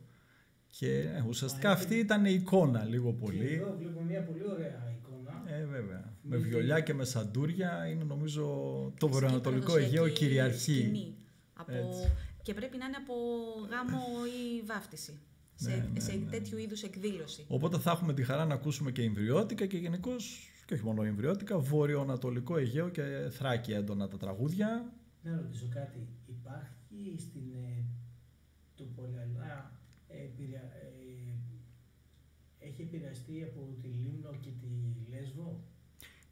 Και ε, ουσιαστικά Μα, αυτή είναι- ήταν η εικόνα λίγο Και πολύ. εδώ βλέπω μια πολύ ωραία εικόνα. Ε, βέβαια. Με Με τη- βιολιά και με σαντούρια είναι νομίζω το Κλασική βορειοανατολικό Αιγαίο παραδοσιακή κυριαρχεί. σκηνή. Από... Έτσι. Και πρέπει να είναι από γάμο ή βάφτιση. Σε, Ναι, ναι, σε ναι. τέτοιου είδους εκδήλωση. Οπότε θα έχουμε τη χαρά να ακούσουμε και εμβριώτικα και γενικώ, και όχι μόνο εμβριώτικα, βόρειο-ανατολικό Αιγαίο και Θράκη έντονα τα τραγούδια. Να ρωτήσω κάτι. Υπάρχει στην ε, το Πολυαλά επηρεα- ε, έχει επηρεαστεί από τη Λίμνο και τη Λέσβο;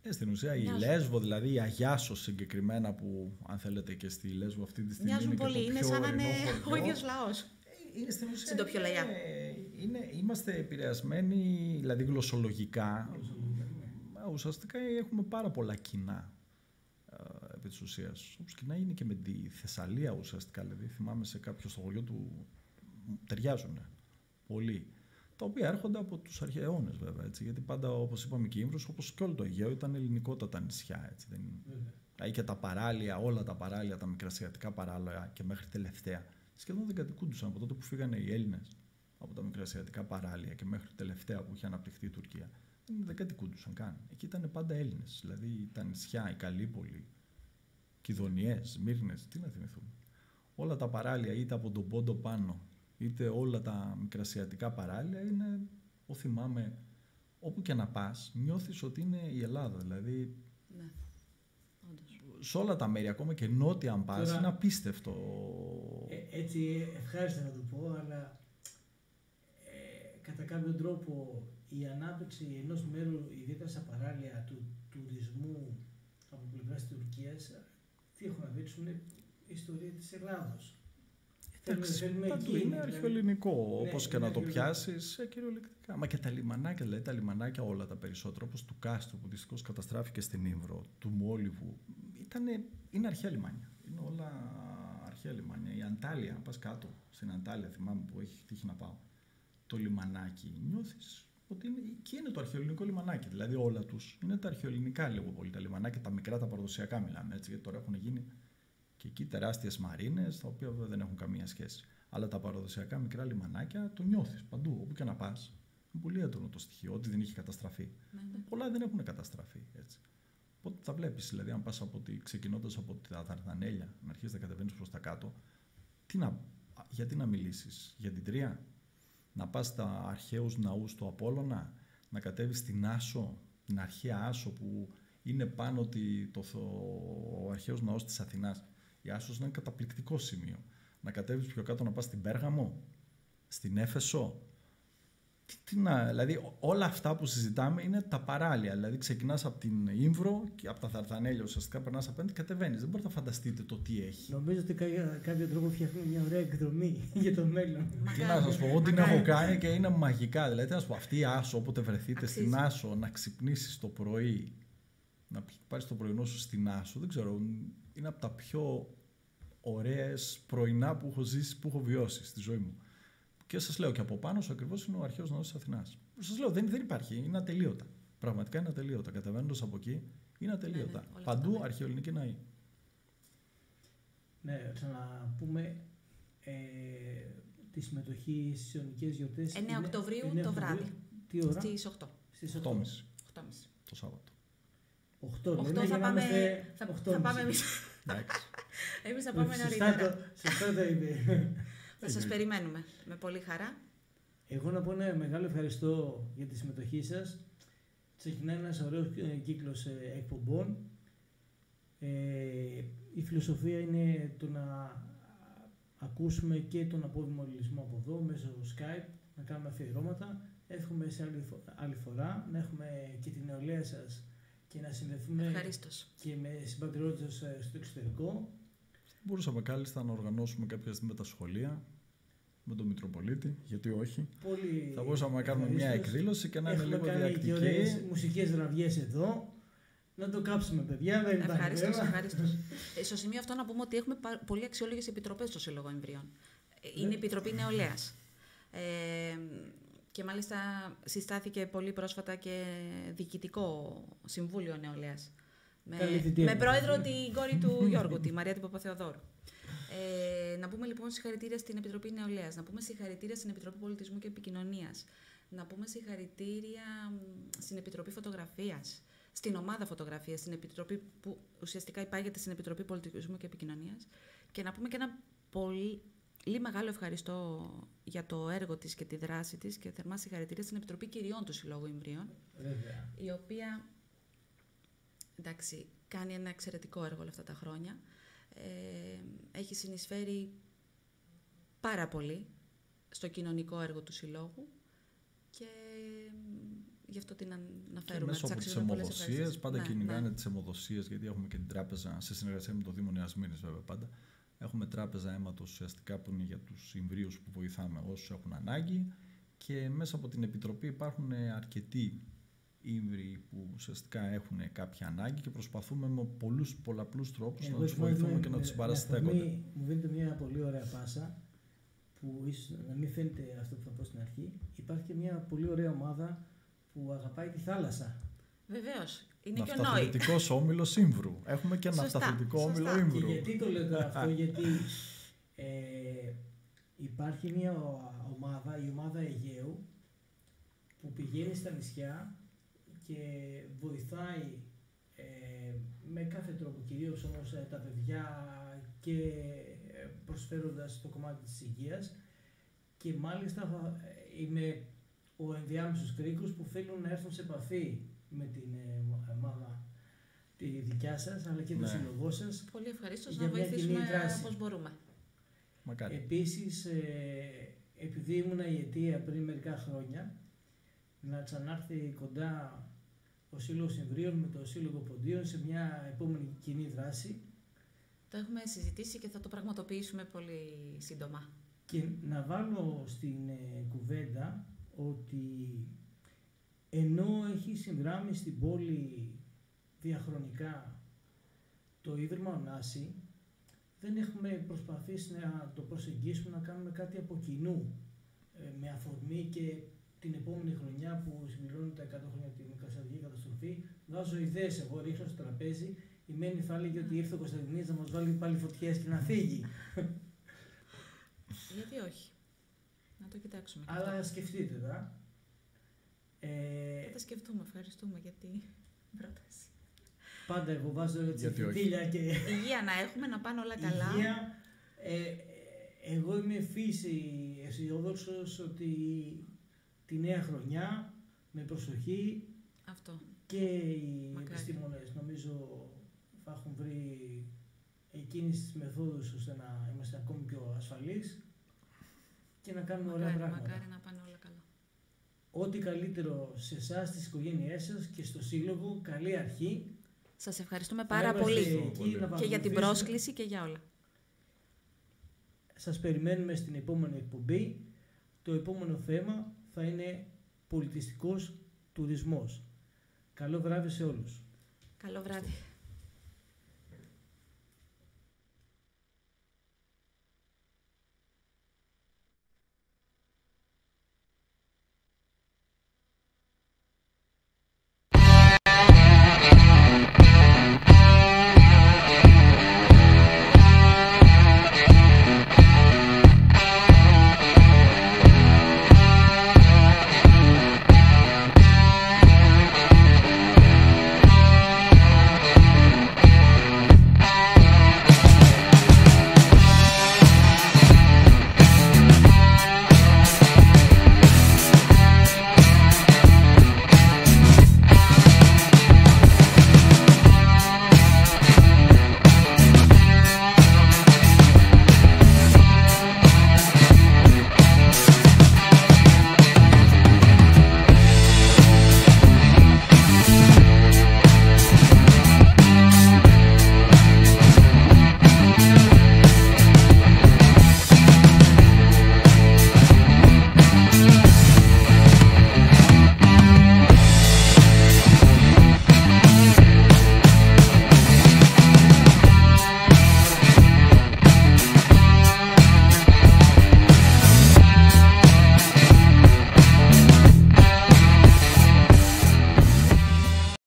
Ε, στην ουσία η Μοιάζουν. Λέσβο, δηλαδή η Αγιάσο συγκεκριμένα που αν θέλετε και στη Λέσβο αυτή τη στιγμή Μοιάζουν είναι πολύ. και το Είναι πιο σαν να είναι ορεινό ο χωριό. ίδιος λαός. Ε, Είναι στην ουσία Στην τοπιολαγιά. είναι- είναι, είμαστε επηρεασμένοι δηλαδή γλωσσολογικά. Γλωσσολογικά, ναι. Μα, Ουσιαστικά έχουμε πάρα πολλά κοινά ε, επί της ουσίας. Όπως κοινά είναι και με τη Θεσσαλία ουσιαστικά. Δηλαδή θυμάμαι σε κάποιο στο χωριό του ταιριάζουν πολύ. Τα οποία έρχονται από τους αρχαιαιώνες βέβαια. Έτσι, γιατί πάντα όπως είπαμε και η Ήμβρος, όπως και όλο το Αιγαίο ήταν ελληνικότατα νησιά. Έτσι, δεν... Βέβαια. Δηλαδή και τα παράλια, όλα τα παράλια, τα μικρασιατικά παράλια και μέχρι τελευταία, σχεδόν δεν κατοικούντουσαν από τότε που φύγανε οι Έλληνες από τα μικρασιατικά παράλια και μέχρι τελευταία που είχε αναπτυχθεί η Τουρκία. Δεν, δεν κατοικούντουσαν καν. Εκεί ήταν πάντα Έλληνες. Δηλαδή τα νησιά, η Καλύπολη, Κιδωνιέ, Μύρνες, τι να θυμηθούμε. Όλα τα παράλια, είτε από τον Πόντο πάνω, είτε όλα τα μικρασιατικά παράλια είναι, ο θυμάμαι, όπου και να πας, νιώθεις ότι είναι η Ελλάδα. Δηλαδή Ναι. Όντως. σε όλα τα μέρη, ακόμα και νότια αν πας, Τώρα- είναι απίστευτο. Ε, έτσι ευχάριστα να το πω, αλλά ε, κατά κάποιον τρόπο η ανάπτυξη ενός μέρους, ιδιαίτερα στα παράλια του τουρισμού από πλευράς της Τουρκίας, τι έχουν να δείξουν η ιστορία της Ελλάδος. Θέλουμε, Εντάξει, θέλουμε παντού εκεί, είναι δηλαδή. αρχαιοελληνικό, Ναι, όπως και είναι να το αρχαιοελληνικό. πιάσεις, ε, κυριολεκτικά. Μα και τα λιμανάκια, δηλαδή τα λιμανάκια όλα τα περισσότερα, όπως του Κάστρου που δυστυχώς καταστράφηκε στην Ήμβρο, του Μόλιβου, ήτανε, είναι αρχαία λιμάνια. Είναι όλα αρχαία λιμάνια. Η Αντάλια, αν πας κάτω, στην Αντάλια θυμάμαι που έχει τύχει να πάω, το λιμανάκι, νιώθεις ότι είναι, και είναι το αρχαιοελληνικό λιμανάκι. Δηλαδή όλα τους είναι τα αρχαιοελληνικά λίγο πολύ. Τα λιμανάκια, τα μικρά, τα παραδοσιακά μιλάμε έτσι, γιατί τώρα έχουν γίνει και εκεί τεράστιες μαρίνες, τα οποία βέβαια δεν έχουν καμία σχέση. Αλλά τα παραδοσιακά μικρά λιμανάκια το νιώθεις παντού, όπου και να πας. Είναι πολύ έντονο το στοιχείο, ότι δεν έχει καταστραφεί. Ναι, ναι. Πολλά δεν έχουν καταστραφεί έτσι. Οπότε τα βλέπεις, δηλαδή, αν πας ξεκινώντας από τα Δαρδανέλια, να αρχίσει να κατεβαίνεις προς τα κάτω, τι να, γιατί να μιλήσεις, για την Τρία, να πας στα αρχαίους ναούς του Απόλλωνα, να κατέβεις στην Άσο, την αρχαία Άσο που είναι πάνω τη, το, θο- ο αρχαίος ναός της Αθηνάς. Η Άσος είναι ένα καταπληκτικό σημείο. Να κατέβεις πιο κάτω να πας στην Πέργαμο, στην Έφεσο. Τι, τι να, δηλαδή ό- όλα αυτά που συζητάμε είναι τα παράλια. Δηλαδή ξεκινάς από την Ήμβρο και από τα Δαρδανέλια ουσιαστικά περνάς απέναντι και κατεβαίνεις. Δεν μπορείτε να φανταστείτε το τι έχει. Νομίζω ότι κα- κάποιο τρόπο φτιάχνουμε μια ωραία εκδρομή για το μέλλον. Τι Μακάρι. να σας πω, εγώ την Μακάρι. έχω κάνει και είναι μαγικά. Δηλαδή, τι να σου πω, αυτή η Άσο, όποτε βρεθείτε Αξίζει. στην Άσο, να ξυπνήσεις το πρωί, να πάρεις το πρωινό σου στην Άσο, δεν ξέρω, είναι από τα πιο ωραίες πρωινά που έχω ζήσει, που έχω βιώσει στη ζωή μου. Και σας λέω και από πάνω σου ακριβώς είναι ο αρχαίος ναός της Αθηνάς. Σας λέω, δεν, δεν υπάρχει, είναι ατελείωτα. Πραγματικά είναι ατελείωτα. Κατεβαίνοντας από εκεί, είναι ατελείωτα. Ναι, ναι, όλα αυτά Παντού τα μέρη. αρχαιοελληνική ναή. Ναι, ξαναπούμε ε, τη συμμετοχή στις Ιωνικές Γιορτές. 9 Οκτωβρίου το βράδυ. Τι ώρα; Στις 8. Στις 8.30 8.30. 8.30. το Σάββατο. 8, 8 λέμε, θα για να πάμε, είμαστε θα, 8.30. θα πάμε εμείς. Εντάξει. Εμείς θα πάμε Σωστά νωρίτερα. το- Σωστά το είπε. Θα σας περιμένουμε με πολύ χαρά. Εγώ να πω ένα μεγάλο ευχαριστώ για τη συμμετοχή σας. Ξεκινάει ένας ωραίος ε, κύκλος ε, εκπομπών. Ε, η φιλοσοφία είναι το να ακούσουμε και τον απόδημο λογισμό από εδώ μέσω Skype, να κάνουμε αφιερώματα. Εύχομαι σε άλλη, φο- άλλη φορά να έχουμε και την νεολαία σας και να συνδεθούμε Ευχαρίστως. και με συμπατριώτες ε, στο εξωτερικό. Μπορούσαμε κάλλιστα να οργανώσουμε κάποια στιγμή με τα σχολεία, με τον Μητροπολίτη, γιατί όχι. Πολύ Θα μπορούσαμε να κάνουμε μια ευχαρίστως. εκδήλωση και να είναι Έχουμε λίγο κάνει και ωραίες διακτική. μουσικές βραδιές εδώ. Να το κάψουμε, παιδιά. Δεν υπάρχει Ευχαρίστως, θέμα. ευχαρίστως. Ε, Στο σημείο αυτό να πούμε ότι έχουμε πα- πολύ αξιόλογες επιτροπές στο Σύλλογο Εμβρίων. Είναι η Επιτροπή Νεολαίας. Ε, και μάλιστα συστάθηκε πολύ πρόσφατα και διοικητικό συμβούλιο νεολαίας. Με, Καλή θητεία. με πρόεδρο την κόρη του Γιώργου, τη Μαρία την Παπαθεοδόρου. Ε, να πούμε λοιπόν συγχαρητήρια στην Επιτροπή Νεολαίας, να πούμε συγχαρητήρια στην Επιτροπή Πολιτισμού και Επικοινωνίας, να πούμε συγχαρητήρια μ, στην Επιτροπή Φωτογραφίας, στην ομάδα φωτογραφίας, στην Επιτροπή που ουσιαστικά υπάγεται στην Επιτροπή Πολιτισμού και Επικοινωνίας και να πούμε και ένα πολύ μεγάλο ευχαριστώ για το έργο της και τη δράση της και θερμά συγχαρητήρια στην Επιτροπή Κυριών του Συλλόγου Ιμβρίων, Βέβαια. η οποία εντάξει, κάνει ένα εξαιρετικό έργο όλα αυτά τα χρόνια. Ε, έχει συνεισφέρει πάρα πολύ στο κοινωνικό έργο του Συλλόγου και μ, γι' αυτό την Και αναφέρουμε. μέσω Της από τι αξίζουν πολλές αιμοδοσίε, ευχαριστήσεις. πάντα Ναι, κυνηγάνε ναι. τις αιμοδοσίες, γιατί έχουμε και την τράπεζα σε συνεργασία με το Δήμο Νέας Μήνης, βέβαια πάντα. Έχουμε τράπεζα αίματος ουσιαστικά που είναι για τους Ιμβρίου που βοηθάμε όσους έχουν ανάγκη. Και μέσα από την Επιτροπή υπάρχουν αρκετοί Ιμβροί που ουσιαστικά έχουν κάποια ανάγκη και προσπαθούμε με πολλούς πολλαπλούς τρόπους να Εγώ του θυμάμαι βοηθούμε με- και να με- τους με συμπαραστέκονται. αφορμή, Μου δίνετε μια πολύ ωραία πάσα που ίσως να μην φαίνεται αυτό που θα πω στην αρχή. Υπάρχει και μια πολύ ωραία ομάδα που αγαπάει τη θάλασσα. Βεβαίως. Είναι και ο Νόη. Ναυταθλητικό όμιλο Ήμβρου. Έχουμε και Σωστά, ναυταθλητικό σωστά. όμιλο Και Ήμβρου. γιατί το λέω τώρα αυτό, γιατί ε, υπάρχει μια ο- ομάδα, η ομάδα Αιγαίου, που πηγαίνει στα νησιά και βοηθάει ε, με κάθε τρόπο, κυρίως όμως ε, τα παιδιά και ε, προσφέροντας το κομμάτι της υγείας και μάλιστα θα- ε, είμαι ο ενδιάμεσος κρίκος που θέλουν να έρθουν σε επαφή με την ε, ομάδα τη δικιά σας αλλά και το Ναι. σύλλογό σας Πολύ ευχαρίστως Για να μια κοινή βοηθήσουμε δράση. όπως μπορούμε. Μακάρι. Επίσης, ε, επειδή ήμουνα η αιτία πριν μερικά χρόνια, να ξανάρθει κοντά ο Σύλλογος Εμβρίων με το Σύλλογο Ποντίων σε μια επόμενη κοινή δράση Το έχουμε συζητήσει και θα το πραγματοποιήσουμε πολύ σύντομα. και να βάλω στην ε, κουβέντα ότι ενώ έχει συνδράμει στην πόλη διαχρονικά το Ίδρυμα Ωνάση, δεν έχουμε προσπαθήσει να το προσεγγίσουμε να κάνουμε κάτι από κοινού ε, με αφορμή και την επόμενη χρονιά που συμπληρώνουν τα 100 χρόνια από την Κασταδική καταστροφή. Βάζω ιδέες εγώ, ρίχνω στο τραπέζι. Η Μένη θα έλεγε ότι ήρθε ο Κωνσταντινίδης να μας βάλει πάλι φωτιές και να φύγει. Γιατί όχι; Να το κοιτάξουμε. και Αλλά αυτό. σκεφτείτε τα. Ε, Θα τα σκεφτούμε. Ευχαριστούμε για την πρόταση. πάντα εγώ βάζω έτσι Γιατί όχι; φιτίλια και Υγεία να έχουμε, να πάνε όλα καλά. υγεία. Ε, εγώ είμαι φύση αισιόδοξος ότι τη νέα χρονιά με προσοχή Αυτό. και οι Μακάρι. επιστήμονες νομίζω θα έχουν βρει εκείνες τις μεθόδους ώστε να είμαστε ακόμη πιο ασφαλείς και να κάνουμε ωραία Μακάρι, πράγματα. μακάρι να πάνε όλα καλά. Ό,τι καλύτερο σε εσάς, στις οικογένειές σας και στο σύλλογο, καλή αρχή. Σας ευχαριστούμε Θα πάρα είμαστε πολύ. εκεί να Και για την παρακολουθήσουμε. πρόσκληση και για όλα. Σας περιμένουμε στην επόμενη εκπομπή. Το επόμενο θέμα θα είναι πολιτιστικός τουρισμός. Καλό βράδυ σε όλους. Καλό βράδυ.